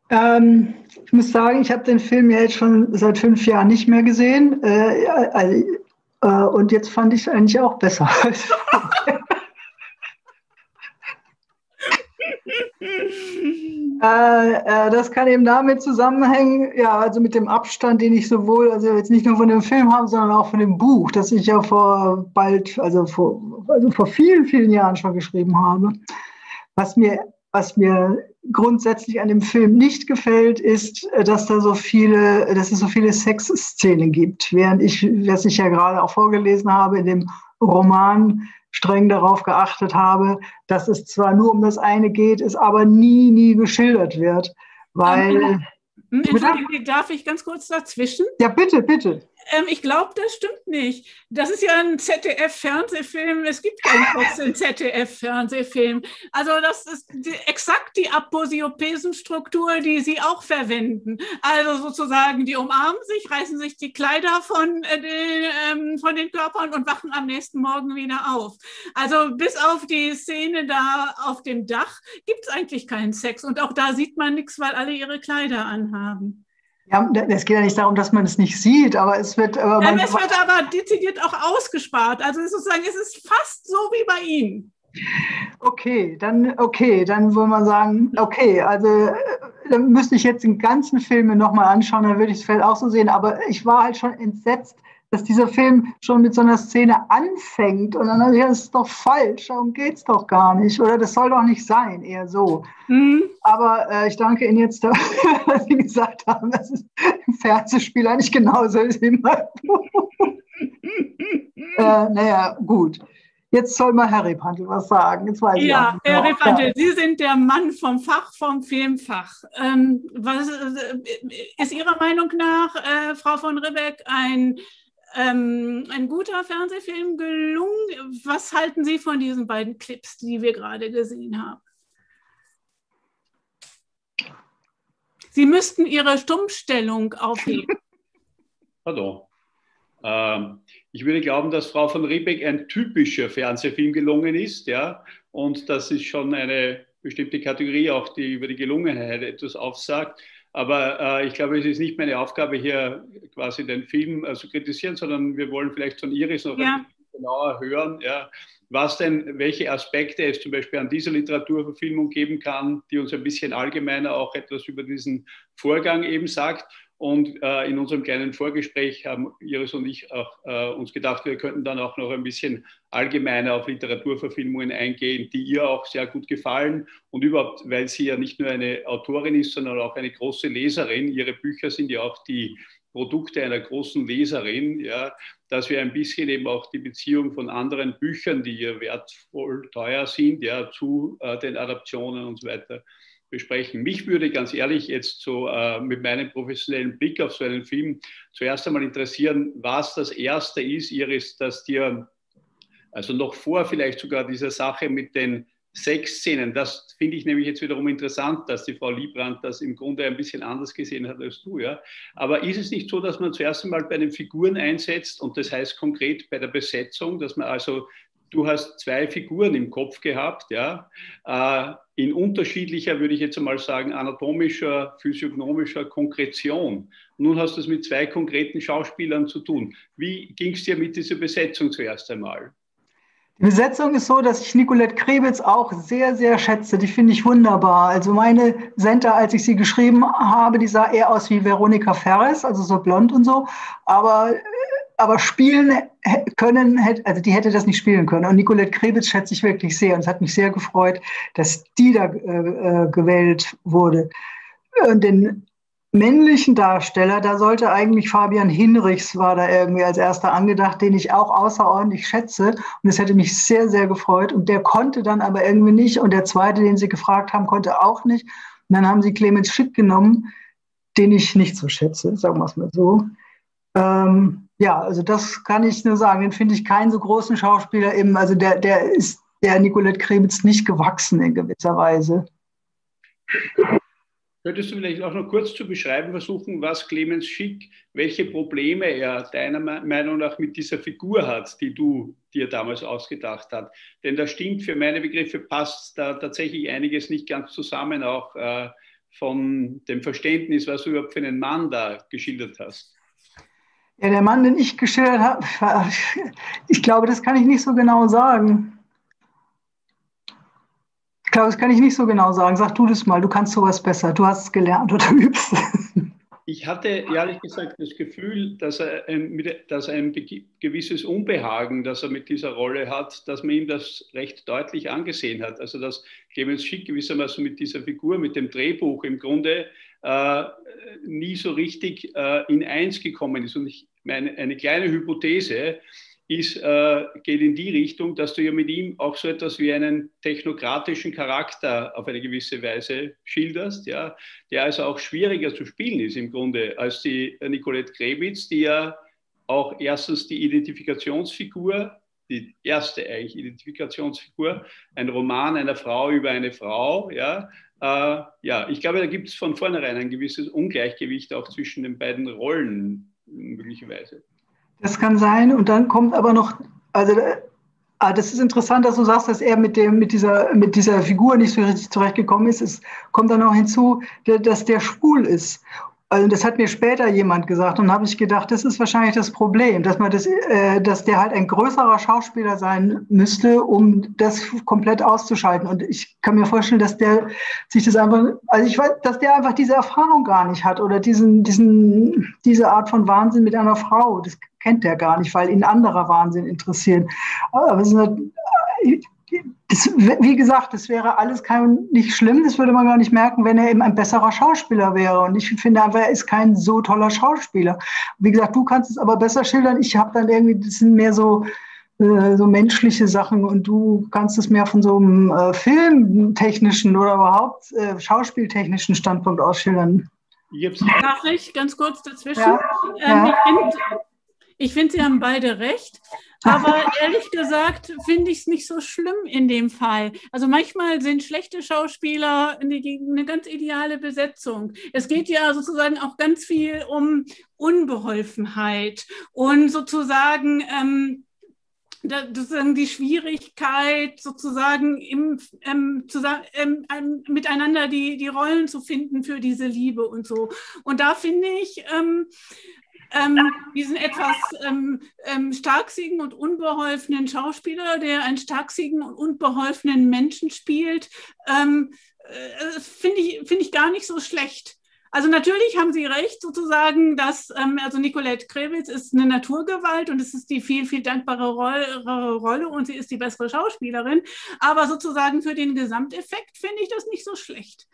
Ähm, ich muss sagen, ich habe den Film ja jetzt schon seit fünf Jahren nicht mehr gesehen. Äh, äh, äh, und jetzt fand ich es eigentlich auch besser. Äh, äh, das kann eben damit zusammenhängen, ja, also mit dem Abstand, den ich sowohl, also jetzt nicht nur von dem Film habe, sondern auch von dem Buch, das ich ja vor bald, also vor, also vor vielen, vielen Jahren schon geschrieben habe. Was mir, was mir grundsätzlich an dem Film nicht gefällt, ist, dass da so viele, dass es so viele Sexszenen gibt, während ich, was ich ja gerade auch vorgelesen habe, in dem Roman streng darauf geachtet habe, dass es zwar nur um das eine geht, es aber nie, nie geschildert wird. Weil. Hm, Entschuldigung, darf ich ganz kurz dazwischen? Ja, bitte, bitte. Ähm, ich glaube, das stimmt nicht. Das ist ja ein ZDF-Fernsehfilm. Es gibt keinen Sex in ZDF-Fernsehfilm. Also das ist die, exakt die Aposiopesenstruktur, die Sie auch verwenden. Also sozusagen, die umarmen sich, reißen sich die Kleider von, äh, den, ähm, von den Körpern und wachen am nächsten Morgen wieder auf. Also bis auf die Szene da auf dem Dach gibt es eigentlich keinen Sex. Und auch da sieht man nichts, weil alle ihre Kleider anhaben. Ja, es geht ja nicht darum, dass man es nicht sieht, aber es wird. Aber Ja, man, es wird aber dezidiert auch ausgespart. Also sozusagen, es ist fast so wie bei Ihnen. okay, dann okay, dann würde man sagen, okay, also äh, dann müsste ich jetzt den ganzen Film mir nochmal anschauen, dann würde ich es vielleicht auch so sehen. Aber ich war halt schon entsetzt, dass dieser Film schon mit so einer Szene anfängt. Und dann ich, gedacht, das ist doch falsch, darum geht es doch gar nicht. Oder das soll doch nicht sein, eher so. Aber äh, ich danke Ihnen jetzt, dass Sie gesagt haben, dass es im Fernsehspiel eigentlich genauso ist wie im äh, Naja, gut. Jetzt soll mal Harry Pantel was sagen. Jetzt weiß ich Ja, nicht Herr. Repantel, Sie sind der Mann vom Fach, vom Filmfach. Ähm, was, äh, ist Ihrer Meinung nach, äh, Frau von Ribbeck, ein, ähm, ein guter Fernsehfilm gelungen? Was halten Sie von diesen beiden Clips, die wir gerade gesehen haben? Sie müssten Ihre Stummstellung aufheben. Pardon. Ähm, ich würde glauben, dass Frau von Riebeck ein typischer Fernsehfilm gelungen ist, ja, und das ist schon eine bestimmte Kategorie, auch die über die Gelungenheit etwas aufsagt. Aber äh, ich glaube, es ist nicht meine Aufgabe, hier quasi den Film äh, zu kritisieren, sondern wir wollen vielleicht von Iris noch Ja. ein bisschen genauer hören, ja, was denn, welche Aspekte es zum Beispiel an dieser Literaturverfilmung geben kann, die uns ein bisschen allgemeiner auch etwas über diesen Vorgang eben sagt. Und äh, in unserem kleinen Vorgespräch haben Iris und ich auch äh, uns gedacht, wir könnten dann auch noch ein bisschen allgemeiner auf Literaturverfilmungen eingehen, die ihr auch sehr gut gefallen. Und überhaupt, weil sie ja nicht nur eine Autorin ist, sondern auch eine große Leserin. Ihre Bücher sind ja auch die Produkte einer großen Leserin, ja, dass wir ein bisschen eben auch die Beziehung von anderen Büchern, die ihr wertvoll teuer sind, ja, zu äh, den Adaptionen und so weiter besprechen. Mich würde ganz ehrlich jetzt so äh, mit meinem professionellen Blick auf so einen Film zuerst einmal interessieren, was das Erste ist, Iris, dass dir, also noch vor vielleicht sogar dieser Sache mit den Sexszenen, das finde ich nämlich jetzt wiederum interessant, dass die Frau Liebrandt das im Grunde ein bisschen anders gesehen hat als du, ja. Aber ist es nicht so, dass man zuerst einmal bei den Figuren einsetzt und das heißt konkret bei der Besetzung, dass man also du hast zwei Figuren im Kopf gehabt, ja, äh, in unterschiedlicher, würde ich jetzt einmal sagen, anatomischer, physiognomischer Konkretion. Nun hast du es mit zwei konkreten Schauspielern zu tun. Wie ging es dir mit dieser Besetzung zuerst einmal? Die Besetzung ist so, dass ich Nicolette Krebitz auch sehr, sehr schätze. Die finde ich wunderbar. Also meine Senta, als ich sie geschrieben habe, die sah eher aus wie Veronika Ferres, also so blond und so. Aber, aber spielen können, also die hätte das nicht spielen können. Und Nicolette Krebitz schätze ich wirklich sehr. Und es hat mich sehr gefreut, dass die da äh, äh, gewählt wurde. Und den männlichen Darsteller, da sollte eigentlich Fabian Hinrichs war da irgendwie als erster angedacht, den ich auch außerordentlich schätze. Und es hätte mich sehr, sehr gefreut. Und der konnte dann aber irgendwie nicht. Und der zweite, den sie gefragt haben, konnte auch nicht. Und dann haben sie Clemens Schick genommen, den ich nicht so schätze, sagen wir es mal so. Ähm, ja, also das kann ich nur sagen. Den finde ich keinen so großen Schauspieler eben. Also der, der ist der Nicolette Krebitz nicht gewachsen in gewisser Weise. Könntest du vielleicht auch noch kurz zu beschreiben versuchen, was Clemens Schick, welche Probleme er deiner Me- Meinung nach mit dieser Figur hat, die du dir damals ausgedacht hast? Denn da stimmt für meine Begriffe, passt da tatsächlich einiges nicht ganz zusammen, auch äh, von dem Verständnis, was du überhaupt für einen Mann da geschildert hast. Ja, der Mann, den ich geschildert habe, ich glaube, das kann ich nicht so genau sagen. Ich glaube, das kann ich nicht so genau sagen. Sag du das mal, du kannst sowas besser. Du hast es gelernt oder übst. Ich hatte ehrlich gesagt das Gefühl, dass er, ein, dass ein gewisses Unbehagen, das er mit dieser Rolle hat, dass man ihm das recht deutlich angesehen hat. Also dass Clemens Schick gewissermaßen mit dieser Figur, mit dem Drehbuch im Grunde äh, nie so richtig äh, in eins gekommen ist. Und ich meine, eine kleine Hypothese ist, äh, geht in die Richtung, dass du ja mit ihm auch so etwas wie einen technokratischen Charakter auf eine gewisse Weise schilderst, ja, der also auch schwieriger zu spielen ist im Grunde als die Nicolette Krebitz, die ja auch erstens die Identifikationsfigur, die erste eigentlich Identifikationsfigur, ein Roman einer Frau über eine Frau. Ja, äh, ja ich glaube, da gibt es von vornherein ein gewisses Ungleichgewicht auch zwischen den beiden Rollen möglicherweise. Das kann sein. Und dann kommt aber noch, also Ah, das ist interessant, dass du sagst, dass er mit, dem, mit, dieser, mit dieser Figur nicht so richtig zurechtgekommen ist. Es kommt dann noch hinzu, dass der schwul ist. Also das hat mir später jemand gesagt und habe ich gedacht, das ist wahrscheinlich das Problem, dass man das, äh, dass der halt ein größerer Schauspieler sein müsste, um das komplett auszuschalten. Und ich kann mir vorstellen, dass der sich das einfach, also ich weiß, dass der einfach diese Erfahrung gar nicht hat oder diesen, diesen, diese Art von Wahnsinn mit einer Frau. Das kennt der gar nicht, weil ihn anderer Wahnsinn interessiert. Aber es ist halt, das, wie gesagt, das wäre alles kein, nicht schlimm, das würde man gar nicht merken, wenn er eben ein besserer Schauspieler wäre. Und ich finde einfach, er ist kein so toller Schauspieler. Wie gesagt, du kannst es aber besser schildern. Ich habe dann irgendwie, das sind mehr so, äh, so menschliche Sachen und du kannst es mehr von so einem äh, filmtechnischen oder überhaupt äh, schauspieltechnischen Standpunkt aus schildern. Darf ich ganz kurz dazwischen? Ja, ähm, ja. Ich finde, Sie haben beide recht. Aber ehrlich gesagt finde ich es nicht so schlimm in dem Fall. Also manchmal sind schlechte Schauspieler eine, eine ganz ideale Besetzung. Es geht ja sozusagen auch ganz viel um Unbeholfenheit und sozusagen ähm, da- sozusagen die Schwierigkeit, sozusagen im, ähm, zusammen, ähm, ähm, miteinander die, die Rollen zu finden für diese Liebe und so. Und da finde ich, ähm, diesen etwas ähm, ähm, starksigen und unbeholfenen Schauspieler, der einen starksigen und unbeholfenen Menschen spielt, ähm, äh, finde ich, finde ich gar nicht so schlecht. Also natürlich haben Sie recht, sozusagen, dass ähm, also Nicolette Krewitz ist eine Naturgewalt und es ist die viel, viel dankbare Roll- Rolle und sie ist die bessere Schauspielerin. Aber sozusagen für den Gesamteffekt finde ich das nicht so schlecht.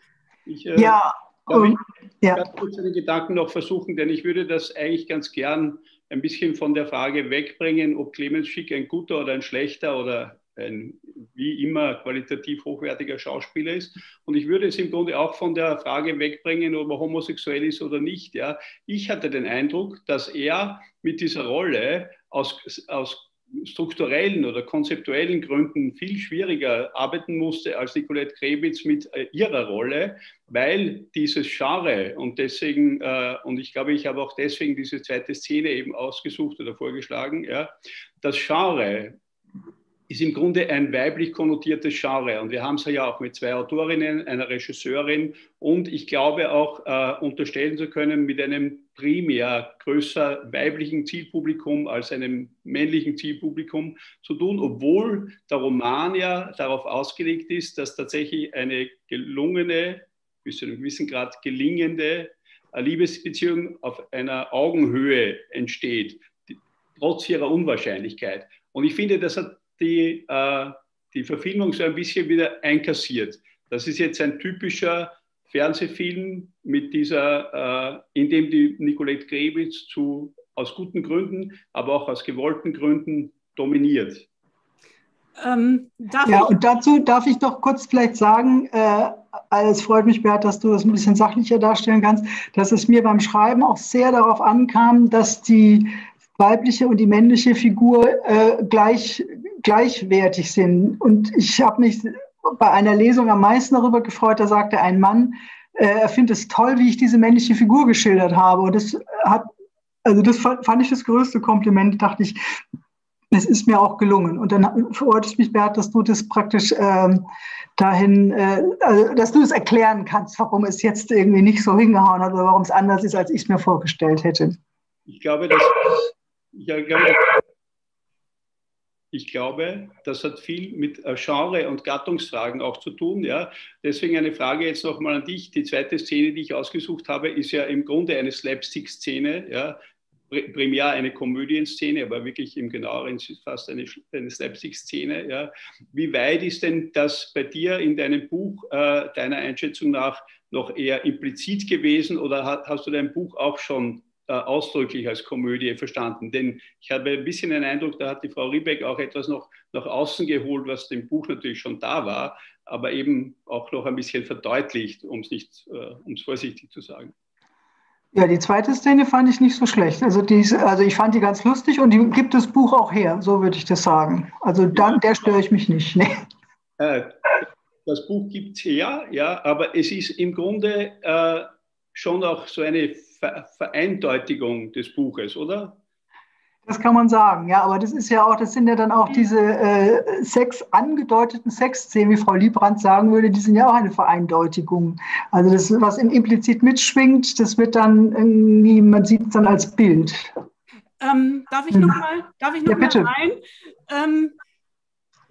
Ich, äh, Ja, darf ich und- ja. ganz kurz einen Gedanken noch versuchen, denn ich würde das eigentlich ganz gern ein bisschen von der Frage wegbringen, ob Clemens Schick ein guter oder ein schlechter oder ein wie immer qualitativ hochwertiger Schauspieler ist. Und ich würde es im Grunde auch von der Frage wegbringen, ob er homosexuell ist oder nicht. Ja. Ich hatte den Eindruck, dass er mit dieser Rolle aus, aus strukturellen oder konzeptuellen Gründen viel schwieriger arbeiten musste als Nicolette Krebitz mit äh, ihrer Rolle, weil dieses Genre und deswegen, äh, und ich glaube, ich habe auch deswegen diese zweite Szene eben ausgesucht oder vorgeschlagen, ja, das Genre ist im Grunde ein weiblich konnotiertes Genre. Und wir haben es ja auch mit zwei Autorinnen, einer Regisseurin und ich glaube auch äh, unterstellen zu können, mit einem primär größer weiblichen Zielpublikum als einem männlichen Zielpublikum zu tun, obwohl der Roman ja darauf ausgelegt ist, dass tatsächlich eine gelungene, bis zu einem gewissen Grad gelingende äh, Liebesbeziehung auf einer Augenhöhe entsteht, trotz ihrer Unwahrscheinlichkeit. Und ich finde, das hat die, äh, die Verfilmung so ein bisschen wieder einkassiert. Das ist jetzt ein typischer Fernsehfilm mit dieser, äh, in dem die Nicolette Grebitz zu, aus guten Gründen, aber auch aus gewollten Gründen dominiert. Ähm, darf Ja, ich? und dazu darf ich doch kurz vielleicht sagen, äh, es freut mich, Bert, dass du das ein bisschen sachlicher darstellen kannst, dass es mir beim Schreiben auch sehr darauf ankam, dass die weibliche und die männliche Figur äh, gleich, gleichwertig sind. Und ich habe mich bei einer Lesung am meisten darüber gefreut, da sagte ein Mann, äh, er findet es toll, wie ich diese männliche Figur geschildert habe. Und das hat, also das fand ich das größte Kompliment, dachte ich, es ist mir auch gelungen. Und dann freut es mich, Bert, dass du das praktisch ähm, dahin, äh, also, dass du es erklären kannst, warum es jetzt irgendwie nicht so hingehauen hat oder warum es anders ist, als ich es mir vorgestellt hätte. Ich glaube, dass, ich glaube, ich glaube, das hat viel mit äh, Genre- und Gattungsfragen auch zu tun. Ja? Deswegen eine Frage jetzt nochmal an dich. Die zweite Szene, die ich ausgesucht habe, ist ja im Grunde eine Slapstick-Szene. Ja? Pri- Primär eine Komödienszene, aber wirklich im genaueren fast eine, eine Slapstick-Szene. Ja? Wie weit ist denn das bei dir in deinem Buch äh, deiner Einschätzung nach noch eher implizit gewesen oder ha- hast du dein Buch auch schon ausdrücklich als Komödie verstanden. Denn ich habe ein bisschen den Eindruck, da hat die Frau Riebeck auch etwas noch nach außen geholt, was dem Buch natürlich schon da war, aber eben auch noch ein bisschen verdeutlicht, um es nicht, äh, um es vorsichtig zu sagen. Ja, die zweite Szene fand ich nicht so schlecht. Also, die, also ich fand die ganz lustig und die gibt das Buch auch her, so würde ich das sagen. Also dann, der störe ich mich nicht. Nee. Äh, das Buch gibt es her, ja, aber es ist im Grunde äh, schon auch so eine Ver Vereindeutigung des Buches, oder? Das kann man sagen, ja, aber das ist ja auch, das sind ja dann auch diese äh, Sex angedeuteten Sexszenen, wie Frau Liebrandt sagen würde, die sind ja auch eine Vereindeutigung. Also das, was im implizit mitschwingt, das wird dann irgendwie, man sieht es dann als Bild. Ähm, darf ich Hm. noch mal, darf ich noch Ja, bitte. mal rein? Ähm,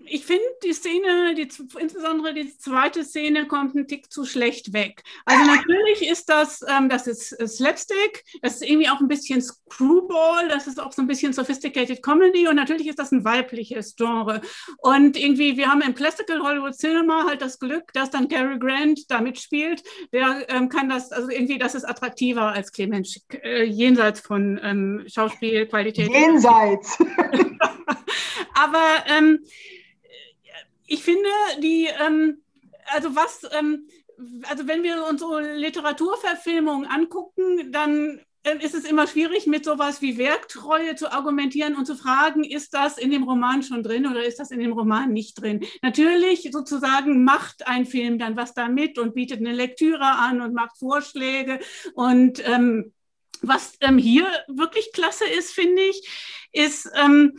ich finde die Szene, die, insbesondere die zweite Szene, kommt ein Tick zu schlecht weg. Also natürlich ist das, ähm, das ist äh, Slapstick, das ist irgendwie auch ein bisschen Screwball, das ist auch so ein bisschen Sophisticated Comedy und natürlich ist das ein weibliches Genre. Und irgendwie, wir haben im Classical Hollywood Cinema halt das Glück, dass dann Cary Grant da mitspielt. Der ähm, kann das, also irgendwie, das ist attraktiver als Clemens Schick, äh, jenseits von ähm, Schauspielqualität. Jenseits. Aber ähm, ich finde, die, ähm, also was, ähm, also wenn wir uns so Literaturverfilmungen angucken, dann äh, ist es immer schwierig, mit sowas wie Werktreue zu argumentieren und zu fragen, ist das in dem Roman schon drin oder ist das in dem Roman nicht drin? Natürlich sozusagen macht ein Film dann was damit und bietet eine Lektüre an und macht Vorschläge und ähm, was ähm, hier wirklich klasse ist, finde ich, ist, ähm,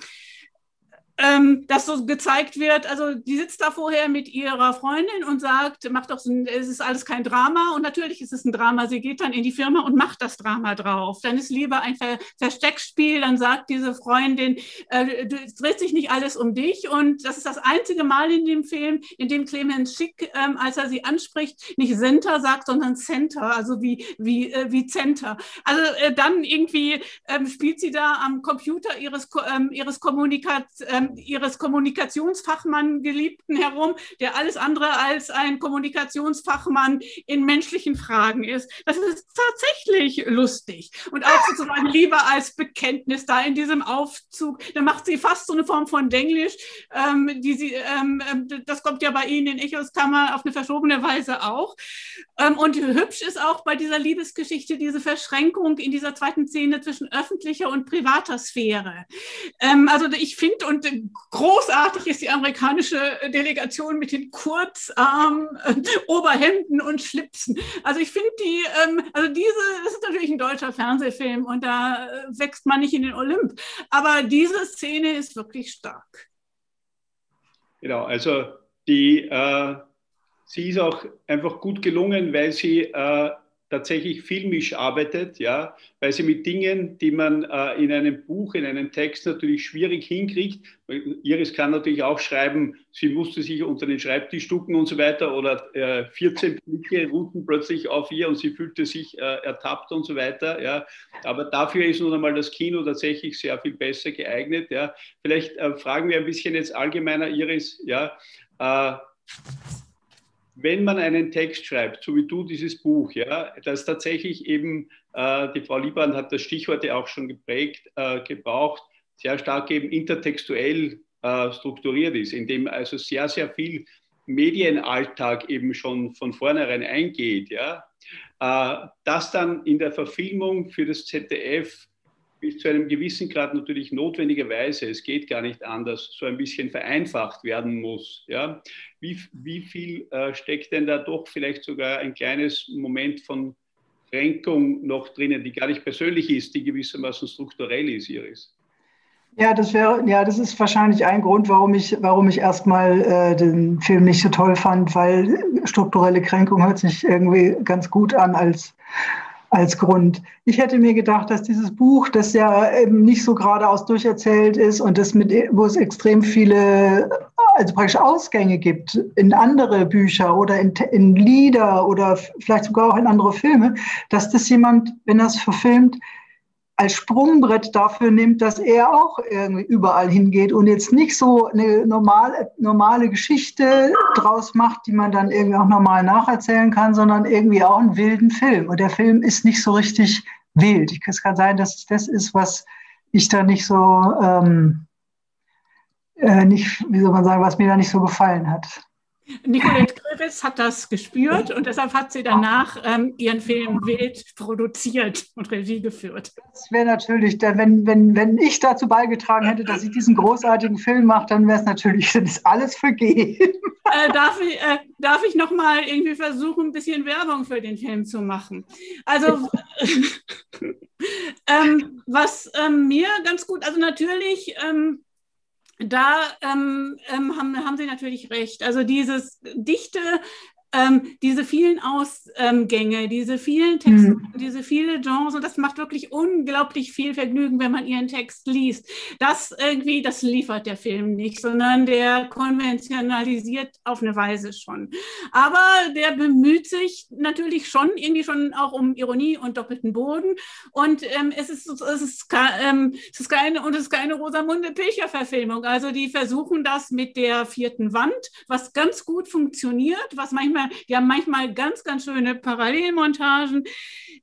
ähm, dass so gezeigt wird, also die sitzt da vorher mit ihrer Freundin und sagt, macht doch es ist alles kein Drama und natürlich ist es ein Drama. Sie geht dann in die Firma und macht das Drama drauf. Dann ist lieber ein Ver Versteckspiel, dann sagt diese Freundin, äh, du, es dreht sich nicht alles um dich und das ist das einzige Mal in dem Film, in dem Clemens Schick, ähm, als er sie anspricht, nicht Center sagt, sondern Center, also wie, wie, äh, wie Center. Also äh, dann irgendwie ähm, spielt sie da am Computer ihres, ähm, ihres, Kommunikat, ihres Kommunikationsfachmann Geliebten herum, der alles andere als ein Kommunikationsfachmann in menschlichen Fragen ist. Das ist tatsächlich lustig. Und auch sozusagen lieber als Bekenntnis da in diesem Aufzug. Da macht sie fast so eine Form von Denglisch, ähm, die sie, ähm, ähm, das kommt ja bei Ihnen in Echos Kammer auf eine verschobene Weise auch. Ähm, und hübsch ist auch bei dieser Liebesgeschichte diese Verschränkung in dieser zweiten Szene zwischen öffentlicher und privater Sphäre. Ähm, also ich finde, und großartig ist die amerikanische Delegation mit den Kurzarm, äh, Oberhemden und Schlipsen. Also ich finde die, ähm, also diese, das ist natürlich ein deutscher Fernsehfilm und da äh, wächst man nicht in den Olymp. Aber diese Szene ist wirklich stark. Genau, also die, äh, sie ist auch einfach gut gelungen, weil sie äh, tatsächlich filmisch arbeitet, ja, weil sie mit Dingen, die man äh, in einem Buch, in einem Text natürlich schwierig hinkriegt. Iris kann natürlich auch schreiben, sie musste sich unter den Schreibtisch ducken und so weiter oder äh, 14 Blicke ruhten plötzlich auf ihr und sie fühlte sich äh, ertappt und so weiter. Ja. Aber dafür ist nun einmal das Kino tatsächlich sehr viel besser geeignet. Ja. Vielleicht äh, fragen wir ein bisschen jetzt allgemeiner, Iris, ja, äh, wenn man einen Text schreibt, so wie du dieses Buch, ja, das tatsächlich eben, äh, die Frau Liebrand hat das Stichwort ja auch schon geprägt, äh, gebraucht, sehr stark eben intertextuell äh, strukturiert ist, in dem also sehr, sehr viel Medienalltag eben schon von vornherein eingeht, ja, äh, das dann in der Verfilmung für das ZDF bis zu einem gewissen Grad natürlich notwendigerweise, es geht gar nicht anders, so ein bisschen vereinfacht werden muss. Ja? Wie, wie viel äh, steckt denn da doch vielleicht sogar ein kleines Moment von Kränkung noch drinnen, die gar nicht persönlich ist, die gewissermaßen strukturell ist, Iris? Ja, das wäre, ja, das ist wahrscheinlich ein Grund, warum ich, warum ich erstmal äh, den Film nicht so toll fand, weil strukturelle Kränkung hört sich irgendwie ganz gut an als, als Grund. Ich hätte mir gedacht, dass dieses Buch, das ja eben nicht so geradeaus durcherzählt ist und das mit, wo es extrem viele, also praktisch Ausgänge gibt in andere Bücher oder in, in Lieder oder vielleicht sogar auch in andere Filme, dass das jemand, wenn er es verfilmt, als Sprungbrett dafür nimmt, dass er auch irgendwie überall hingeht und jetzt nicht so eine normale, normale Geschichte draus macht, die man dann irgendwie auch normal nacherzählen kann, sondern irgendwie auch einen wilden Film. Und der Film ist nicht so richtig wild. Es kann sein, dass das ist, was ich da nicht so, ähm, äh, nicht, wie soll man sagen, was mir da nicht so gefallen hat. Nicolette Krivitz hat das gespürt und deshalb hat sie danach ähm, ihren Film Wild produziert und Regie geführt. Das wäre natürlich, wenn, wenn, wenn ich dazu beigetragen hätte, dass ich diesen großartigen Film mache, dann wäre es natürlich, ist alles vergeben. Äh, darf, ich, äh, darf ich noch mal irgendwie versuchen, ein bisschen Werbung für den Film zu machen? Also, ähm, was ähm, mir ganz gut, also natürlich, ähm, da ähm, ähm, haben, haben Sie natürlich recht. Also dieses dichte, ähm, diese vielen Ausgänge, diese vielen Texte, Mhm. diese viele Genres, und das macht wirklich unglaublich viel Vergnügen, wenn man Ihren Text liest. Das irgendwie, das liefert der Film nicht, sondern der konventionalisiert auf eine Weise schon. Aber der bemüht sich natürlich schon irgendwie schon auch um Ironie und doppelten Boden. Und ähm, es ist, es ist, ähm, es ist keine, und es ist keine Rosamunde Pilcher-Verfilmung. Also die versuchen das mit der vierten Wand, was ganz gut funktioniert, was manchmal, die haben manchmal ganz, ganz schöne Parallelmontagen,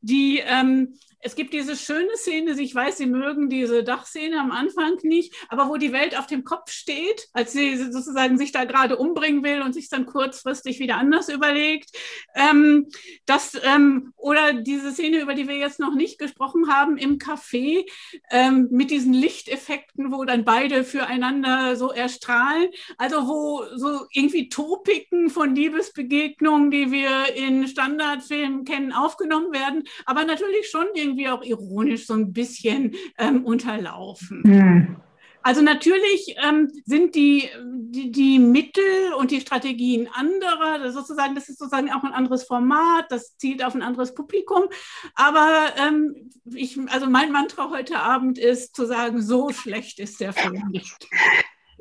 die ähm, es gibt diese schöne Szene, ich weiß, Sie mögen diese Dachszene am Anfang nicht, aber wo die Welt auf dem Kopf steht, als sie sozusagen sich da gerade umbringen will und sich dann kurzfristig wieder anders überlegt. Ähm, das, ähm, oder diese Szene, über die wir jetzt noch nicht gesprochen haben, im Café ähm, mit diesen Lichteffekten, wo dann beide füreinander so erstrahlen. Also wo so irgendwie Topiken von Liebesbegegnungen, die wir in Standardfilmen kennen, aufgenommen werden, aber natürlich schon irgendwie auch ironisch so ein bisschen ähm, unterlaufen. Hm. Also natürlich ähm, sind die, die, die Mittel und die Strategien anderer, das sozusagen, das ist sozusagen auch ein anderes Format, das zielt auf ein anderes Publikum. Aber ähm, ich, also mein Mantra heute Abend ist zu sagen, so schlecht ist der Film nicht.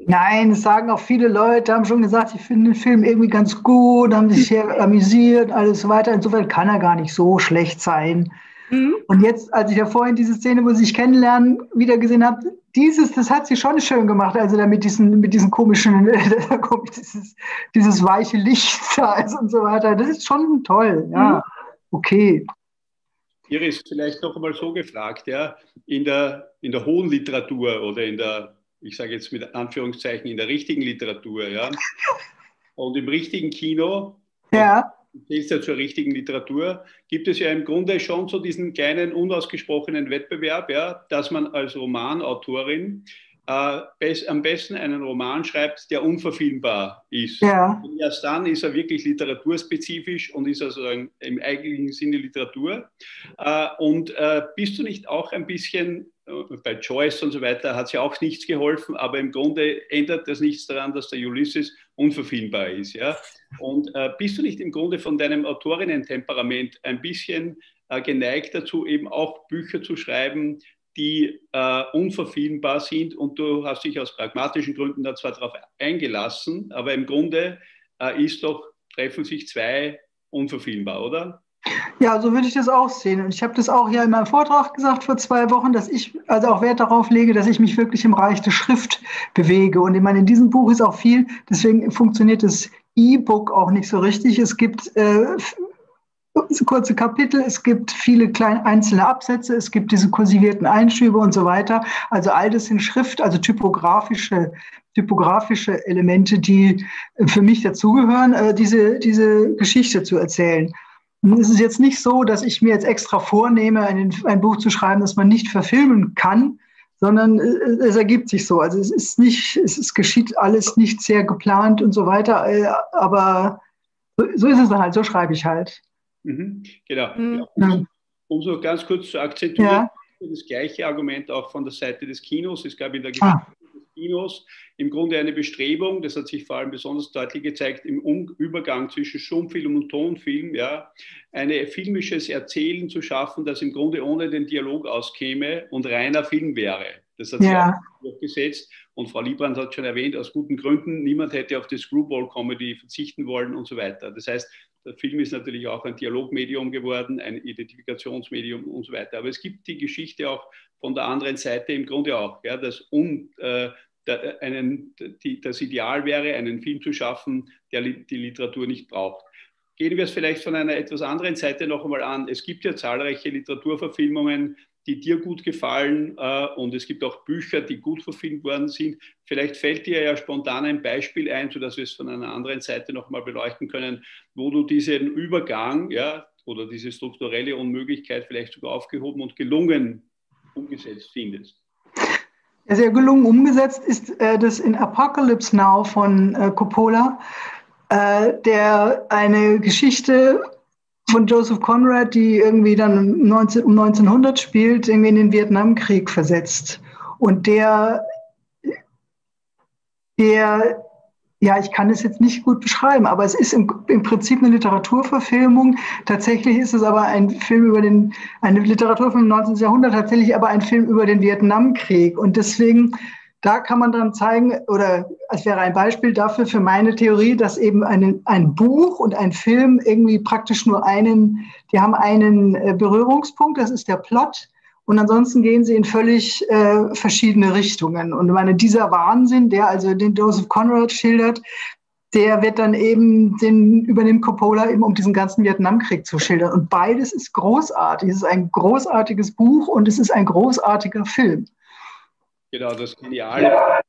Nein, es sagen auch viele Leute, haben schon gesagt, sie finden den Film irgendwie ganz gut, haben sich sehr amüsiert, alles so weiter. Insofern kann er gar nicht so schlecht sein. Und jetzt, als ich ja vorhin diese Szene, wo sie sich kennenlernen, wieder gesehen habe, dieses, das hat sie schon schön gemacht, also da mit diesen, mit diesen komischen, dieses, dieses weiche Licht da ist und so weiter. Das ist schon toll, ja. Okay. Iris, vielleicht noch einmal so gefragt, ja, in der, in der hohen Literatur oder in der, ich sage jetzt mit Anführungszeichen, in der richtigen Literatur, ja, und im richtigen Kino, Ja. Zählst ja zur richtigen Literatur, gibt es ja im Grunde schon so diesen kleinen unausgesprochenen Wettbewerb, ja, dass man als Romanautorin äh, best, am besten einen Roman schreibt, der unverfilmbar ist. Ja. Und erst dann ist er wirklich literaturspezifisch und ist also im eigentlichen Sinne Literatur. Äh, und äh, bist du nicht auch ein bisschen, bei Joyce und so weiter hat es ja auch nichts geholfen, aber im Grunde ändert das nichts daran, dass der Ulysses unverfilmbar ist. Ja? Und äh, bist du nicht im Grunde von deinem Autorinnen-Temperament ein bisschen äh, geneigt dazu, eben auch Bücher zu schreiben, die äh, unverfilmbar sind und du hast dich aus pragmatischen Gründen da zwar darauf eingelassen, aber im Grunde äh, ist doch, treffen sich zwei unverfilmbar, oder? Ja, so würde ich das auch sehen. Und ich habe das auch ja in meinem Vortrag gesagt vor zwei Wochen, dass ich also auch Wert darauf lege, dass ich mich wirklich im Reich der Schrift bewege. Und ich meine, in diesem Buch ist auch viel, deswegen funktioniert das E-Book auch nicht so richtig. Es gibt äh, kurze Kapitel, es gibt viele kleine einzelne Absätze, es gibt diese kursivierten Einschübe und so weiter. Also all das in Schrift, also typografische, typografische Elemente, die für mich dazugehören, äh, diese, diese Geschichte zu erzählen. Es ist jetzt nicht so, dass ich mir jetzt extra vornehme, ein, ein Buch zu schreiben, das man nicht verfilmen kann, sondern es, es ergibt sich so. Also es ist nicht, es ist, geschieht alles nicht sehr geplant und so weiter, äh, aber so, so ist es dann halt, so schreibe ich halt. Mhm, genau. Mhm. Ja, um, um so ganz kurz zu akzentuieren, Ja. das gleiche Argument auch von der Seite des Kinos. Es gab in der Ah. Kinos im Grunde eine Bestrebung, das hat sich vor allem besonders deutlich gezeigt, im um Übergang zwischen Stummfilm und Tonfilm, ja, ein filmisches Erzählen zu schaffen, das im Grunde ohne den Dialog auskäme und reiner Film wäre. Das hat sich Ja. auch durchgesetzt. Und Frau Liebrandt hat schon erwähnt, aus guten Gründen, niemand hätte auf die Screwball-Comedy verzichten wollen und so weiter. Das heißt, der Film ist natürlich auch ein Dialogmedium geworden, ein Identifikationsmedium und so weiter. Aber es gibt die Geschichte auch von der anderen Seite im Grunde auch, ja, dass um, äh, der, einen, die, das Ideal wäre, einen Film zu schaffen, der die Literatur nicht braucht. Gehen wir es vielleicht von einer etwas anderen Seite noch einmal an. Es gibt ja zahlreiche Literaturverfilmungen, die dir gut gefallen äh, und es gibt auch Bücher, die gut verfilmt worden sind. Vielleicht fällt dir ja spontan ein Beispiel ein, sodass wir es von einer anderen Seite nochmal beleuchten können, wo du diesen Übergang ja, oder diese strukturelle Unmöglichkeit vielleicht sogar aufgehoben und gelungen umgesetzt findest. Sehr gelungen umgesetzt ist äh, das in Apocalypse Now von äh, Coppola, äh, der eine Geschichte von Joseph Conrad, die irgendwie dann 19, um 1900 spielt, irgendwie in den Vietnamkrieg versetzt. Und der, der, ja, ich kann es jetzt nicht gut beschreiben, aber es ist im, im Prinzip eine Literaturverfilmung. Tatsächlich ist es aber ein Film über den, eine Literaturfilm im 19. Jahrhundert, tatsächlich aber ein Film über den Vietnamkrieg. Und deswegen, da kann man dann zeigen, oder es wäre ein Beispiel dafür für meine Theorie, dass eben eine, ein Buch und ein Film irgendwie praktisch nur einen, die haben einen äh, Berührungspunkt, das ist der Plot. Und ansonsten gehen sie in völlig äh, verschiedene Richtungen. Und meine, dieser Wahnsinn, der also den Joseph Conrad schildert, der wird dann eben, den übernimmt Coppola eben, um diesen ganzen Vietnamkrieg zu schildern. Und beides ist großartig. Es ist ein großartiges Buch und es ist ein großartiger Film. Genau, das Geniale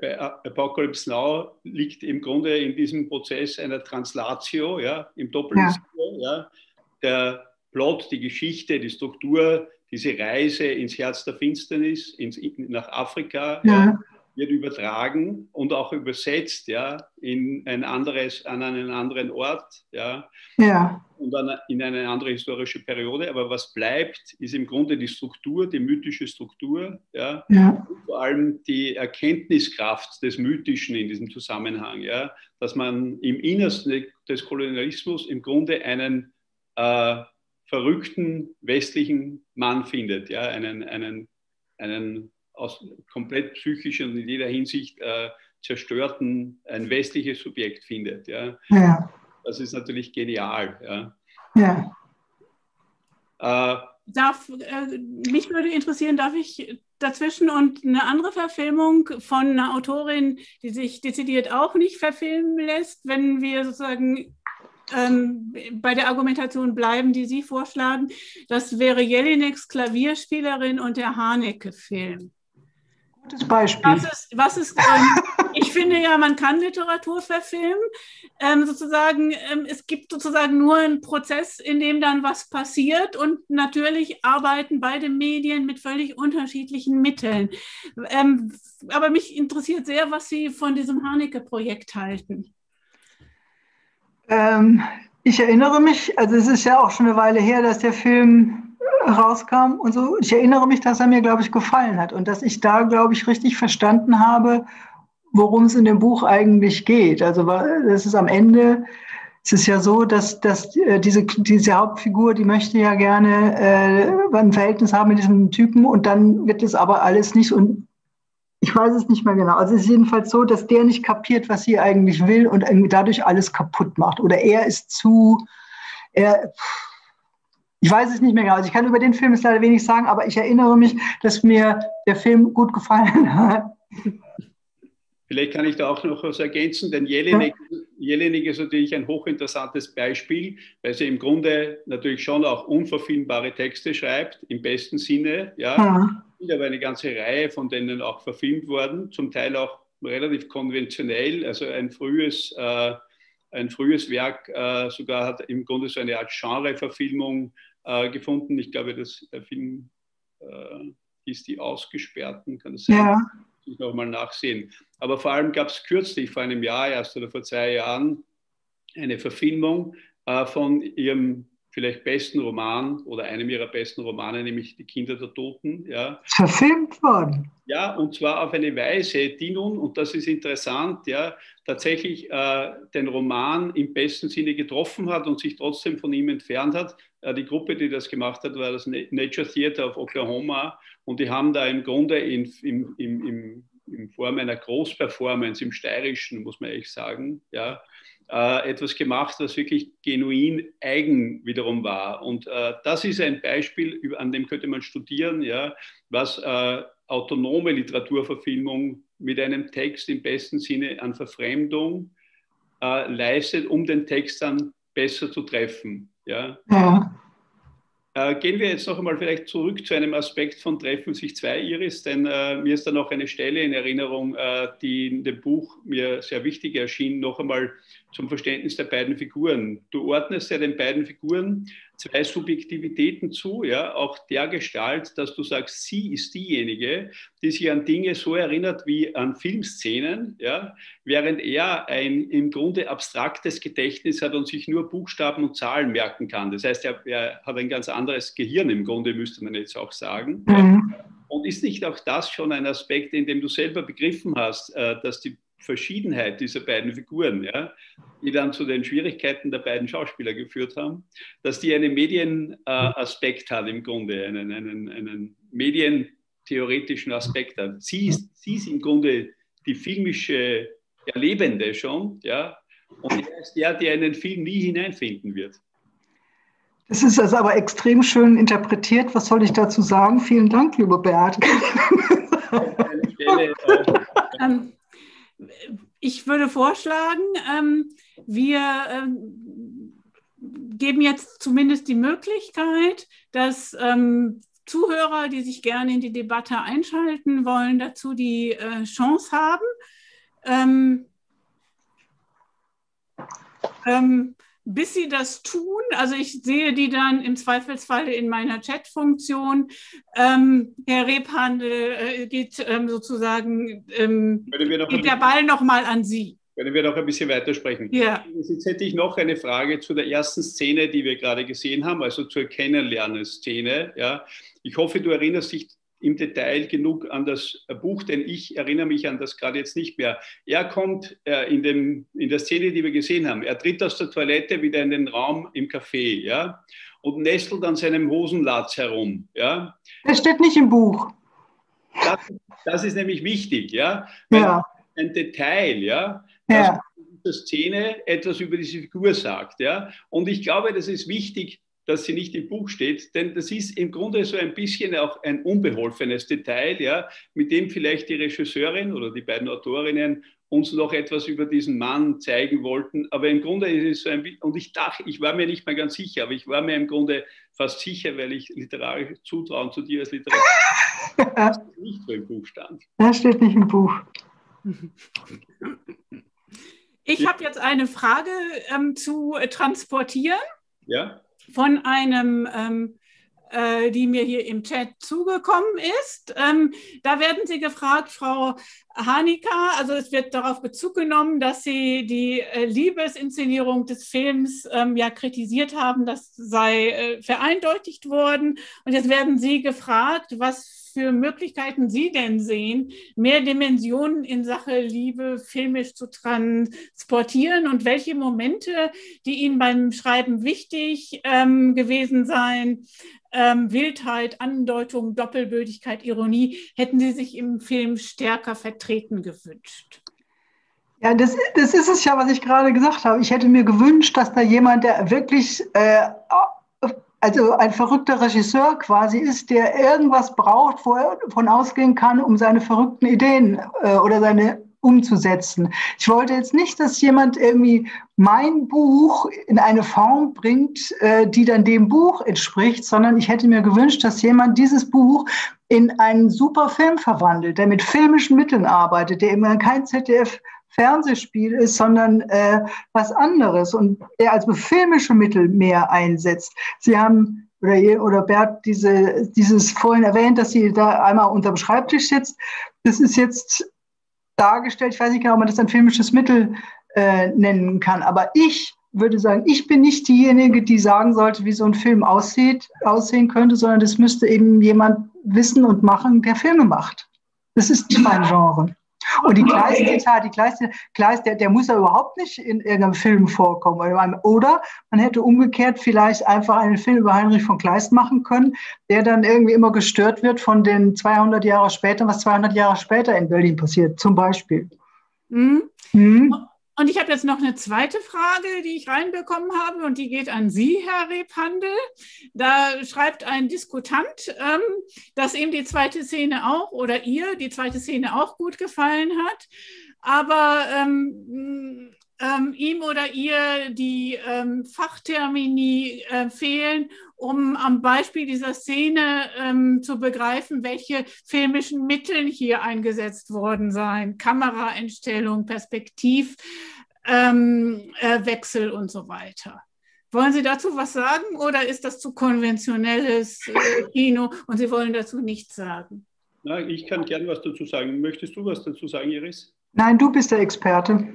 bei Apocalypse Now liegt im Grunde in diesem Prozess einer Translatio, ja, im doppelten Sinne, ja. Der Plot, die Geschichte, die Struktur, diese Reise ins Herz der Finsternis, ins, nach Afrika, Ja. Wird übertragen und auch übersetzt, ja, in ein anderes, an einen anderen Ort, ja, Ja, und dann in eine andere historische Periode. Aber was bleibt, ist im Grunde die Struktur, die mythische Struktur, ja, Ja. vor allem die Erkenntniskraft des Mythischen in diesem Zusammenhang, ja, dass man im Innersten des Kolonialismus im Grunde einen äh, verrückten westlichen Mann findet, ja, einen, einen, einen aus komplett psychisch und in jeder Hinsicht äh, zerstörten, ein westliches Subjekt findet. Ja. ja, Das ist natürlich genial. Ja. ja. Äh, darf, äh, mich würde interessieren, darf ich dazwischen und eine andere Verfilmung von einer Autorin, die sich dezidiert auch nicht verfilmen lässt, wenn wir sozusagen ähm, bei der Argumentation bleiben, die Sie vorschlagen. Das wäre Jelineks Klavierspielerin und der Haneke-Film. Gutes Beispiel. Was ist, was ist ähm, ich finde ja, man kann Literatur verfilmen. Ähm, sozusagen, ähm, es gibt sozusagen nur einen Prozess, in dem dann was passiert und natürlich arbeiten beide Medien mit völlig unterschiedlichen Mitteln. Ähm, aber mich interessiert sehr, was Sie von diesem Haneke-Projekt halten. Ähm, ich erinnere mich, also es ist ja auch schon eine Weile her, dass der Film rauskam und so. Ich erinnere mich, dass er mir, glaube ich, gefallen hat und dass ich da, glaube ich, richtig verstanden habe, worum es in dem Buch eigentlich geht. Also das ist am Ende, es ist ja so, dass, dass diese, diese Hauptfigur, die möchte ja gerne äh, ein Verhältnis haben mit diesem Typen und dann wird es aber alles nicht und ich weiß es nicht mehr genau. Also es ist jedenfalls so, dass der nicht kapiert, was sie eigentlich will und irgendwie dadurch alles kaputt macht. Oder er ist zu, er, ich weiß es nicht mehr genau. Also ich kann über den Film jetzt leider wenig sagen, aber ich erinnere mich, dass mir der Film gut gefallen hat. Vielleicht kann ich da auch noch was ergänzen, denn Jelinek, Jelinek ist natürlich ein hochinteressantes Beispiel, weil sie im Grunde natürlich schon auch unverfilmbare Texte schreibt, im besten Sinne. Ja. Ja. Aber eine ganze Reihe von denen auch verfilmt worden, zum Teil auch relativ konventionell, also ein frühes, äh, ein frühes Werk äh, sogar hat im Grunde so eine Art Genreverfilmung äh, gefunden. Ich glaube, dass der Film äh, hieß Die Ausgesperrten, kann das sein? Ja. ich nochmal nachsehen. Aber vor allem gab es kürzlich, vor einem Jahr erst oder vor zwei Jahren, eine Verfilmung äh, von ihrem vielleicht besten Roman oder einem ihrer besten Romane, nämlich Die Kinder der Toten. Ja. Verfilmt worden. Ja, und zwar auf eine Weise, die nun, und das ist interessant, ja, tatsächlich äh, den Roman im besten Sinne getroffen hat und sich trotzdem von ihm entfernt hat. Äh, die Gruppe, die das gemacht hat, war das Nature Theater of Oklahoma und die haben da im Grunde in, im, im, in Form einer Großperformance im Steirischen, muss man ehrlich sagen, ja, äh, etwas gemacht, was wirklich genuin eigen wiederum war. Und äh, das ist ein Beispiel, an dem könnte man studieren, ja, was äh, autonome Literaturverfilmung mit einem Text im besten Sinne an Verfremdung äh, leistet, um den Text dann besser zu treffen. Ja. Ja. Äh, gehen wir jetzt noch einmal vielleicht zurück zu einem Aspekt von Treffen sich zwei Iris, denn äh, mir ist da noch eine Stelle in Erinnerung, äh, die in dem Buch mir sehr wichtig erschien, noch einmal zum Verständnis der beiden Figuren. Du ordnest ja den beiden Figuren zwei Subjektivitäten zu, ja, auch der Gestalt, dass du sagst, sie ist diejenige, die sich an Dinge so erinnert wie an Filmszenen, ja, während er ein im Grunde abstraktes Gedächtnis hat und sich nur Buchstaben und Zahlen merken kann. Das heißt, er, er hat ein ganz anderes Gehirn im Grunde, müsste man jetzt auch sagen. Mhm. Und ist nicht auch das schon ein Aspekt, in dem du selber begriffen hast, äh, dass die Verschiedenheit dieser beiden Figuren, ja, die dann zu den Schwierigkeiten der beiden Schauspieler geführt haben, dass die einen Medienaspekt hat im Grunde, einen, einen, einen medientheoretischen Aspekt hat. Sie ist, sie ist im Grunde die filmische Erlebende schon, ja, und er ist der, der in den Film nie hineinfinden wird. Das ist also aber extrem schön interpretiert. Was soll ich dazu sagen? Vielen Dank, liebe Bert. Äh, ich würde vorschlagen, ähm, wir ähm, geben jetzt zumindest die Möglichkeit, dass ähm, Zuhörer, die sich gerne in die Debatte einschalten wollen, dazu die äh, Chance haben. Bis sie das tun, also ich sehe die dann im Zweifelsfall in meiner Chat-Funktion. Ähm, Herr Rebhandel äh, geht ähm, sozusagen, ähm, geht der Ball nochmal an Sie. Können wir noch ein bisschen weitersprechen? Ja. Jetzt hätte ich noch eine Frage zu der ersten Szene, die wir gerade gesehen haben, also zur Kennenlernen-Szene. Ja. Ich hoffe, du erinnerst dich im Detail genug an das Buch, denn ich erinnere mich an das gerade jetzt nicht mehr. Er kommt äh, in, dem, in der Szene, die wir gesehen haben, er tritt aus der Toilette wieder in den Raum im Café ja, und nestelt an seinem Hosenlatz herum. Ja. Das steht nicht im Buch. Das, das ist nämlich wichtig, ja. Ja. ein Detail, ja, Ja. dass Szene etwas über diese Figur sagt, ja. Und ich glaube, das ist wichtig, dass sie nicht im Buch steht, denn das ist im Grunde so ein bisschen auch ein unbeholfenes Detail, ja, mit dem vielleicht die Regisseurin oder die beiden Autorinnen uns noch etwas über diesen Mann zeigen wollten. Aber im Grunde ist es so ein, bi- und ich dachte, ich war mir nicht mal ganz sicher, aber ich war mir im Grunde fast sicher, weil ich literarisch Zutrauen zu dir als Literatur nicht so im Buch stand. Das steht nicht im Buch. Ich habe jetzt eine Frage ähm, zu äh, transportieren Ja? Von einem, ähm, äh, die mir hier im Chat zugekommen ist. Ähm, da werden Sie gefragt, Frau Hanika, also es wird darauf Bezug genommen, dass Sie die äh, Liebesinszenierung des Films ähm, ja kritisiert haben, das sei äh, vereindeutigt worden. Und jetzt werden Sie gefragt, was für Möglichkeiten Sie denn sehen, mehr Dimensionen in Sache Liebe filmisch zu transportieren und welche Momente, die Ihnen beim Schreiben wichtig ähm, gewesen seien, ähm, Wildheit, Andeutung, Doppelbödigkeit, Ironie, hätten Sie sich im Film stärker vertreten gewünscht? Ja, das, das ist es ja, was ich gerade gesagt habe. Ich hätte mir gewünscht, dass da jemand, der wirklich, äh, also ein verrückter Regisseur quasi ist, der irgendwas braucht, wo er von ausgehen kann, um seine verrückten Ideen äh, oder seine umzusetzen. Ich wollte jetzt nicht, dass jemand irgendwie mein Buch in eine Form bringt, äh, die dann dem Buch entspricht, sondern ich hätte mir gewünscht, dass jemand dieses Buch in einen super Film verwandelt, der mit filmischen Mitteln arbeitet, der eben kein ZDF Fernsehspiel ist, sondern äh, was anderes und der also filmische Mittel mehr einsetzt. Sie haben oder, oder Bert diese, dieses vorhin erwähnt, dass sie da einmal unterm Schreibtisch sitzt. Das ist jetzt dargestellt. Ich weiß nicht genau, ob man das ein filmisches Mittel äh, nennen kann. Aber ich würde sagen, ich bin nicht diejenige, die sagen sollte, wie so ein Film aussieht, aussehen könnte, sondern das müsste eben jemand wissen und machen, der Filme macht. Das ist nicht mein Genre. Und die Kleist-Zitat, die Kleist, Kleist der, der muss ja überhaupt nicht in irgendeinem Film vorkommen. Oder man hätte umgekehrt vielleicht einfach einen Film über Heinrich von Kleist machen können, der dann irgendwie immer gestört wird von den 200 Jahre später, was 200 Jahre später in Berlin passiert, zum Beispiel. Mhm. Mhm. Und ich habe jetzt noch eine zweite Frage, die ich reinbekommen habe, und die geht an Sie, Herr Rebhandel. Da schreibt ein Diskutant, ähm, dass ihm die zweite Szene auch oder ihr die zweite Szene auch gut gefallen hat. Aber ähm, ähm, ihm oder ihr die ähm, Fachtermini äh, fehlen, um am Beispiel dieser Szene ähm, zu begreifen, welche filmischen Mittel hier eingesetzt worden seien. Kameraeinstellung, Perspektivwechsel ähm, äh, Wechsel und so weiter. Wollen Sie dazu was sagen oder ist das zu konventionelles äh, Kino und Sie wollen dazu nichts sagen? Na, ich kann gern was dazu sagen. Möchtest du was dazu sagen, Iris? Nein, du bist der Experte.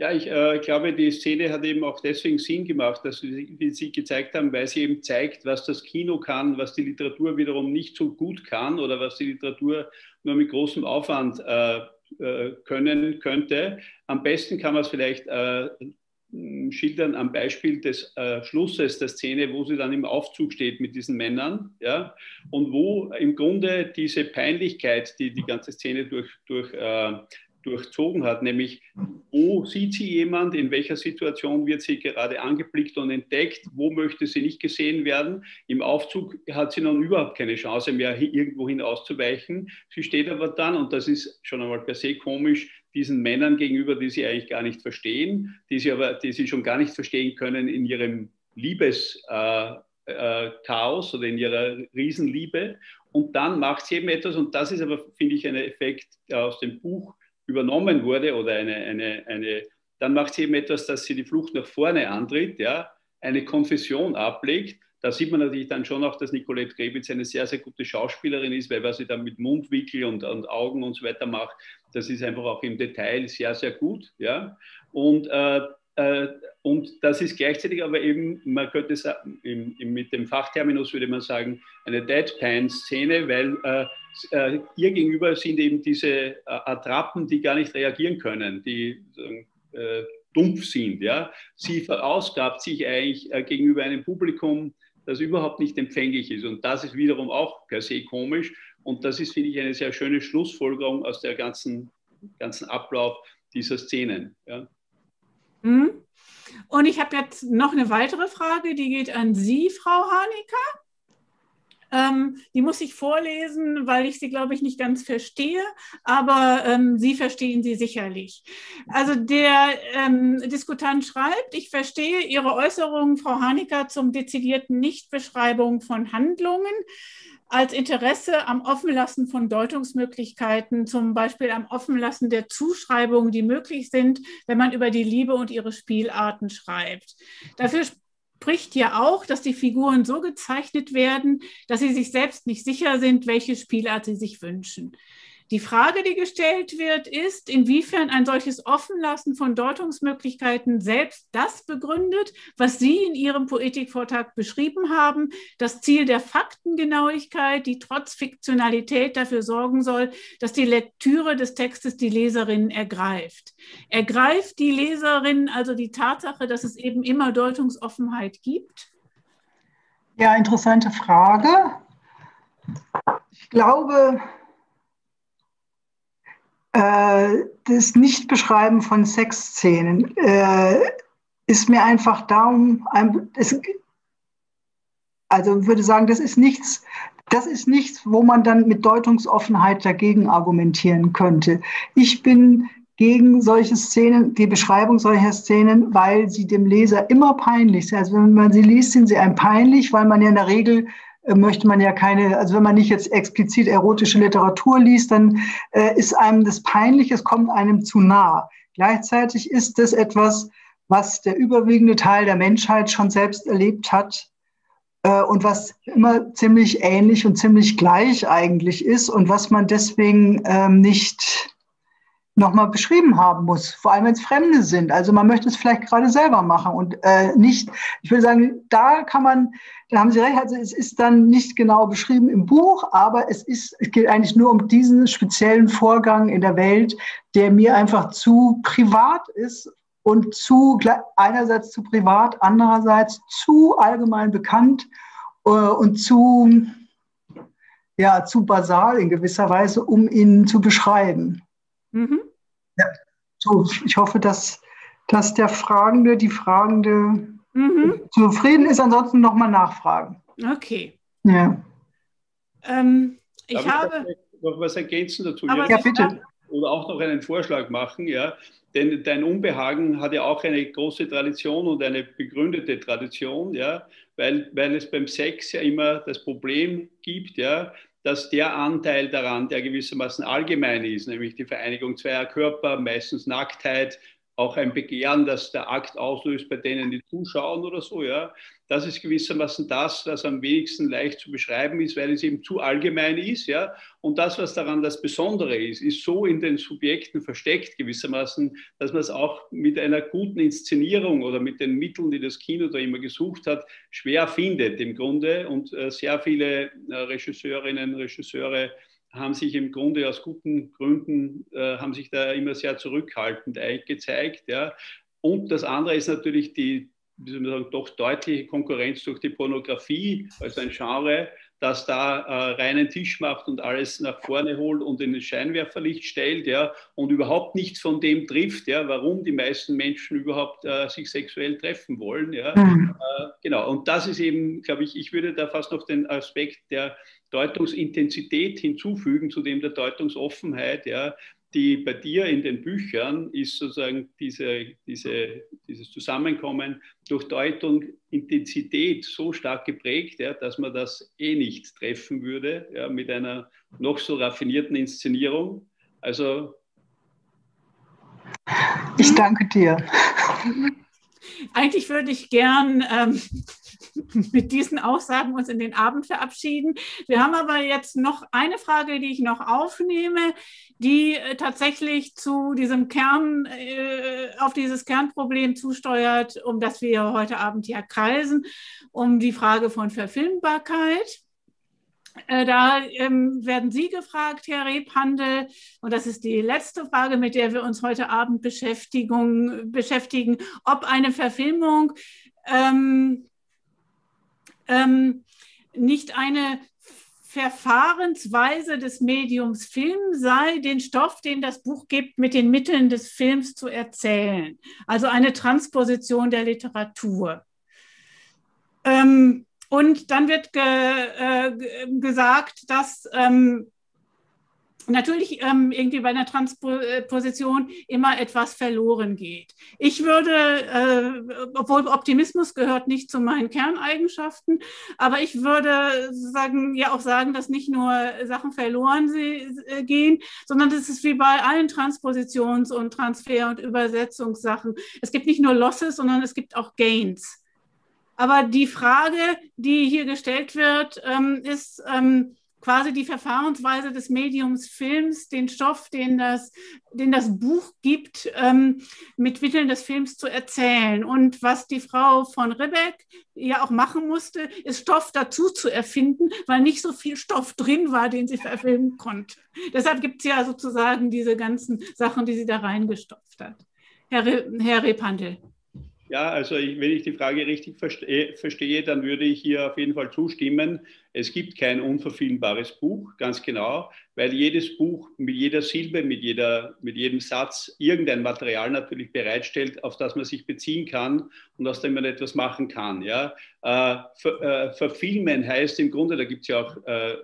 Ja, ich äh, glaube, die Szene hat eben auch deswegen Sinn gemacht, dass wir Sie gezeigt haben, weil sie eben zeigt, was das Kino kann, was die Literatur wiederum nicht so gut kann oder was die Literatur nur mit großem Aufwand äh, äh, können könnte. Am besten kann man es vielleicht äh, schildern am Beispiel des äh, Schlusses der Szene, wo sie dann im Aufzug steht mit diesen Männern, ja, und wo im Grunde diese Peinlichkeit, die die ganze Szene durch, durch äh, durchzogen hat, nämlich wo sieht sie jemand, in welcher Situation wird sie gerade angeblickt und entdeckt, wo möchte sie nicht gesehen werden. Im Aufzug hat sie nun überhaupt keine Chance mehr, irgendwo hin auszuweichen. Sie steht aber dann, und das ist schon einmal per se komisch, diesen Männern gegenüber, die sie eigentlich gar nicht verstehen, die sie aber, die sie schon gar nicht verstehen können in ihrem Liebeschaos äh, Chaos oder in ihrer Riesenliebe. Und dann macht sie eben etwas, und das ist aber, finde ich, ein Effekt, aus dem Buch übernommen wurde oder eine, eine, eine, dann macht sie eben etwas, dass sie die Flucht nach vorne antritt, ja, eine Konfession ablegt. Da sieht man natürlich dann schon auch, dass Nicolette Grebitz eine sehr, sehr gute Schauspielerin ist, weil was sie dann mit Mundwickel und, und Augen und so weiter macht, das ist einfach auch im Detail sehr, sehr gut. Ja? Und, äh, und das ist gleichzeitig aber eben, man könnte sagen, im, im, mit dem Fachterminus würde man sagen, eine Deadpan-Szene, weil äh, äh, ihr gegenüber sind eben diese äh, Attrappen, die gar nicht reagieren können, die äh, dumpf sind. Ja? Sie verausgabt sich eigentlich äh, gegenüber einem Publikum, das überhaupt nicht empfänglich ist. Und das ist wiederum auch per se komisch. Und das ist, finde ich, eine sehr schöne Schlussfolgerung aus der ganzen, ganzen Ablauf dieser Szenen. Ja? Mhm. Und ich habe jetzt noch eine weitere Frage, die geht an Sie, Frau Hanecker. Ähm, die muss ich vorlesen, weil ich sie, glaube ich, nicht ganz verstehe, aber ähm, Sie verstehen sie sicherlich. Also der ähm, Diskutant schreibt, ich verstehe Ihre Äußerungen, Frau Hanecker, zum dezidierten Nichtbeschreibung von Handlungen als Interesse am Offenlassen von Deutungsmöglichkeiten, zum Beispiel am Offenlassen der Zuschreibungen, die möglich sind, wenn man über die Liebe und ihre Spielarten schreibt. Dafür spricht ja auch, dass die Figuren so gezeichnet werden, dass sie sich selbst nicht sicher sind, welche Spielart sie sich wünschen. Die Frage, die gestellt wird, ist, inwiefern ein solches Offenlassen von Deutungsmöglichkeiten selbst das begründet, was Sie in Ihrem Poetikvortrag beschrieben haben, das Ziel der Faktengenauigkeit, die trotz Fiktionalität dafür sorgen soll, dass die Lektüre des Textes die Leserinnen ergreift. Ergreift die Leserinnen also die Tatsache, dass es eben immer Deutungsoffenheit gibt? Ja, interessante Frage. Ich glaube, das Nichtbeschreiben von Sexszenen äh, ist mir einfach darum, also würde sagen, das ist nichts, das ist nichts, wo man dann mit Deutungsoffenheit dagegen argumentieren könnte. Ich bin gegen solche Szenen, die Beschreibung solcher Szenen, weil sie dem Leser immer peinlich sind. Also wenn man sie liest, sind sie einem peinlich, weil man ja in der Regel äh, möchte man ja keine, also wenn man nicht jetzt explizit erotische Literatur liest, dann äh, ist einem das peinlich, es kommt einem zu nah. Gleichzeitig ist das etwas, was der überwiegende Teil der Menschheit schon selbst erlebt hat äh, und was immer ziemlich ähnlich und ziemlich gleich eigentlich ist und was man deswegen ähm, nicht nochmal beschrieben haben muss, vor allem wenn es Fremde sind. Also man möchte es vielleicht gerade selber machen und äh, nicht, ich würde sagen, da kann man, da haben Sie recht, also es ist dann nicht genau beschrieben im Buch, aber es ist, es geht eigentlich nur um diesen speziellen Vorgang in der Welt, der mir einfach zu privat ist und zu, einerseits zu privat, andererseits zu allgemein bekannt äh, und zu, ja, zu basal in gewisser Weise, um ihn zu beschreiben. Mhm. Ja, so, ich hoffe, dass, dass der Fragende, die Fragende Mhm. zufrieden ist. Ansonsten nochmal nachfragen. Okay. Ja. Ähm, ich Darf habe. noch, noch was ergänzen dazu? Aber Ja, bitte. oder auch noch einen Vorschlag machen, ja. Denn dein Unbehagen hat ja auch eine große Tradition und eine begründete Tradition, ja, weil, weil es beim Sex ja immer das Problem gibt, ja, dass der Anteil daran, der gewissermaßen allgemein ist, nämlich die Vereinigung zweier Körper, meistens Nacktheit, auch ein Begehren, das der Akt auslöst bei denen, die zuschauen oder so, ja. Das ist gewissermaßen das, was am wenigsten leicht zu beschreiben ist, weil es eben zu allgemein ist, ja. Und das, was daran das Besondere ist, ist so in den Subjekten versteckt gewissermaßen, dass man es auch mit einer guten Inszenierung oder mit den Mitteln, die das Kino da immer gesucht hat, schwer findet im Grunde. Und äh, sehr viele äh, Regisseurinnen, Regisseure haben sich im Grunde aus guten Gründen, äh, haben sich da immer sehr zurückhaltend gezeigt. Ja. Und das andere ist natürlich die, wie soll man sagen, doch deutliche Konkurrenz durch die Pornografie als ein Genre, das da äh, reinen Tisch macht und alles nach vorne holt und in das Scheinwerferlicht stellt, ja, und überhaupt nichts von dem trifft, ja, warum die meisten Menschen überhaupt äh, sich sexuell treffen wollen, ja. Mhm. Äh, genau. Und das ist eben, glaube ich, ich würde da fast noch den Aspekt der Deutungsintensität hinzufügen, zu dem der Deutungsoffenheit, ja, die bei dir in den Büchern ist sozusagen diese, diese, dieses Zusammenkommen durch Deutung, Intensität so stark geprägt, ja, dass man das eh nicht treffen würde ja, mit einer noch so raffinierten Inszenierung. Also Ich danke dir. Eigentlich würde ich gern ähm, mit diesen Aussagen uns in den Abend verabschieden. Wir haben aber jetzt noch eine Frage, die ich noch aufnehme, die äh, tatsächlich zu diesem Kern, äh, auf dieses Kernproblem zusteuert, um das wir heute Abend hier kreisen, um die Frage von Verfilmbarkeit. Äh, Da ähm, werden Sie gefragt, Herr Rebhandel, und das ist die letzte Frage, mit der wir uns heute Abend beschäftigen, ob eine Verfilmung ähm, ähm, nicht eine Verfahrensweise des Mediums Film sei, den Stoff, den das Buch gibt, mit den Mitteln des Films zu erzählen. Also eine Transposition der Literatur. Ähm, und dann wird ge, äh, ge- gesagt, dass ähm, natürlich ähm, irgendwie bei einer Transposition immer etwas verloren geht. Ich würde, äh, obwohl Optimismus gehört nicht zu meinen Kerneigenschaften, aber ich würde sagen, ja auch sagen, dass nicht nur Sachen verloren sie, äh, gehen, sondern das ist wie bei allen Transpositions- und Transfer- und Übersetzungssachen. Es gibt nicht nur Losses, sondern es gibt auch Gains. Aber die Frage, die hier gestellt wird, ähm, ist ähm, quasi die Verfahrensweise des Mediums Films, den Stoff, den das, den das Buch gibt, ähm, mit Mitteln des Films zu erzählen. Und was die Frau von Ribbeck ja auch machen musste, ist Stoff dazu zu erfinden, weil nicht so viel Stoff drin war, den sie verfilmen konnte. Deshalb gibt es ja sozusagen diese ganzen Sachen, die sie da reingestopft hat. Herr, Re Herr Repandel. Ja, also ich, wenn ich die Frage richtig verstehe, verstehe, dann würde ich hier auf jeden Fall zustimmen. Es gibt kein unverfilmbares Buch, ganz genau, weil jedes Buch mit jeder Silbe, mit, jeder, mit jedem Satz irgendein Material natürlich bereitstellt, auf das man sich beziehen kann und aus dem man etwas machen kann. Ja? Äh, ver, äh, verfilmen heißt im Grunde, da gibt es ja auch äh,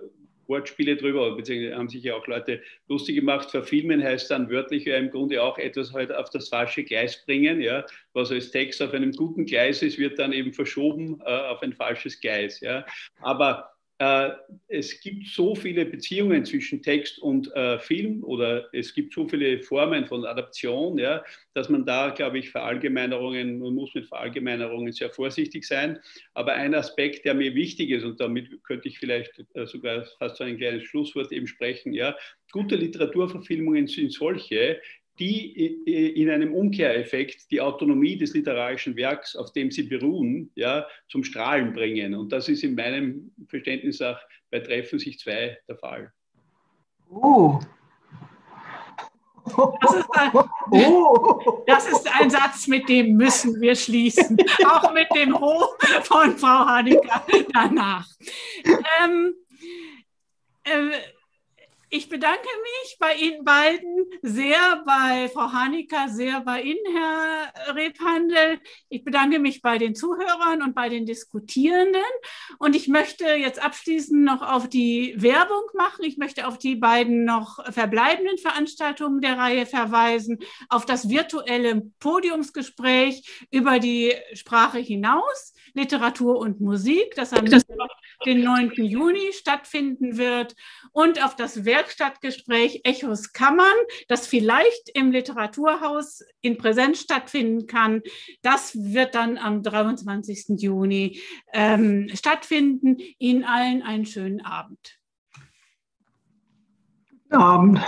Wortspiele drüber, beziehungsweise haben sich ja auch Leute lustig gemacht. Verfilmen heißt dann wörtlich ja im Grunde auch etwas halt auf das falsche Gleis bringen. Ja? Was als Text auf einem guten Gleis ist, wird dann eben verschoben äh, auf ein falsches Gleis. Ja? Aber es gibt so viele Beziehungen zwischen Text und äh, Film oder es gibt so viele Formen von Adaption, ja, dass man da, glaube ich, Verallgemeinerungen, man muss mit Verallgemeinerungen sehr vorsichtig sein. Aber ein Aspekt, der mir wichtig ist, und damit könnte ich vielleicht äh, sogar fast so ein kleines Schlusswort eben sprechen, ja, gute Literaturverfilmungen sind solche, die in einem Umkehreffekt die Autonomie des literarischen Werks, auf dem sie beruhen, ja, zum Strahlen bringen. Und das ist in meinem Verständnis auch bei Treffen sich zwei der Fall. Oh. Das ist, ein, das ist ein Satz, mit dem müssen wir schließen. Auch mit dem Ho von Frau Hanecker danach. Ähm, äh, Ich bedanke mich bei Ihnen beiden sehr, bei Frau Hanecker, sehr bei Ihnen, Herr Rebhandel. Ich bedanke mich bei den Zuhörern und bei den Diskutierenden. Und ich möchte jetzt abschließend noch auf die Werbung machen. Ich möchte auf die beiden noch verbleibenden Veranstaltungen der Reihe verweisen, auf das virtuelle Podiumsgespräch über die Sprache hinaus, Literatur und Musik, das am den 9. Juni stattfinden wird und auf das Werkstattgespräch Echos Kammern, das vielleicht im Literaturhaus in Präsenz stattfinden kann. Das wird dann am 23. Juni ähm, stattfinden. Ihnen allen einen schönen Abend. Abend.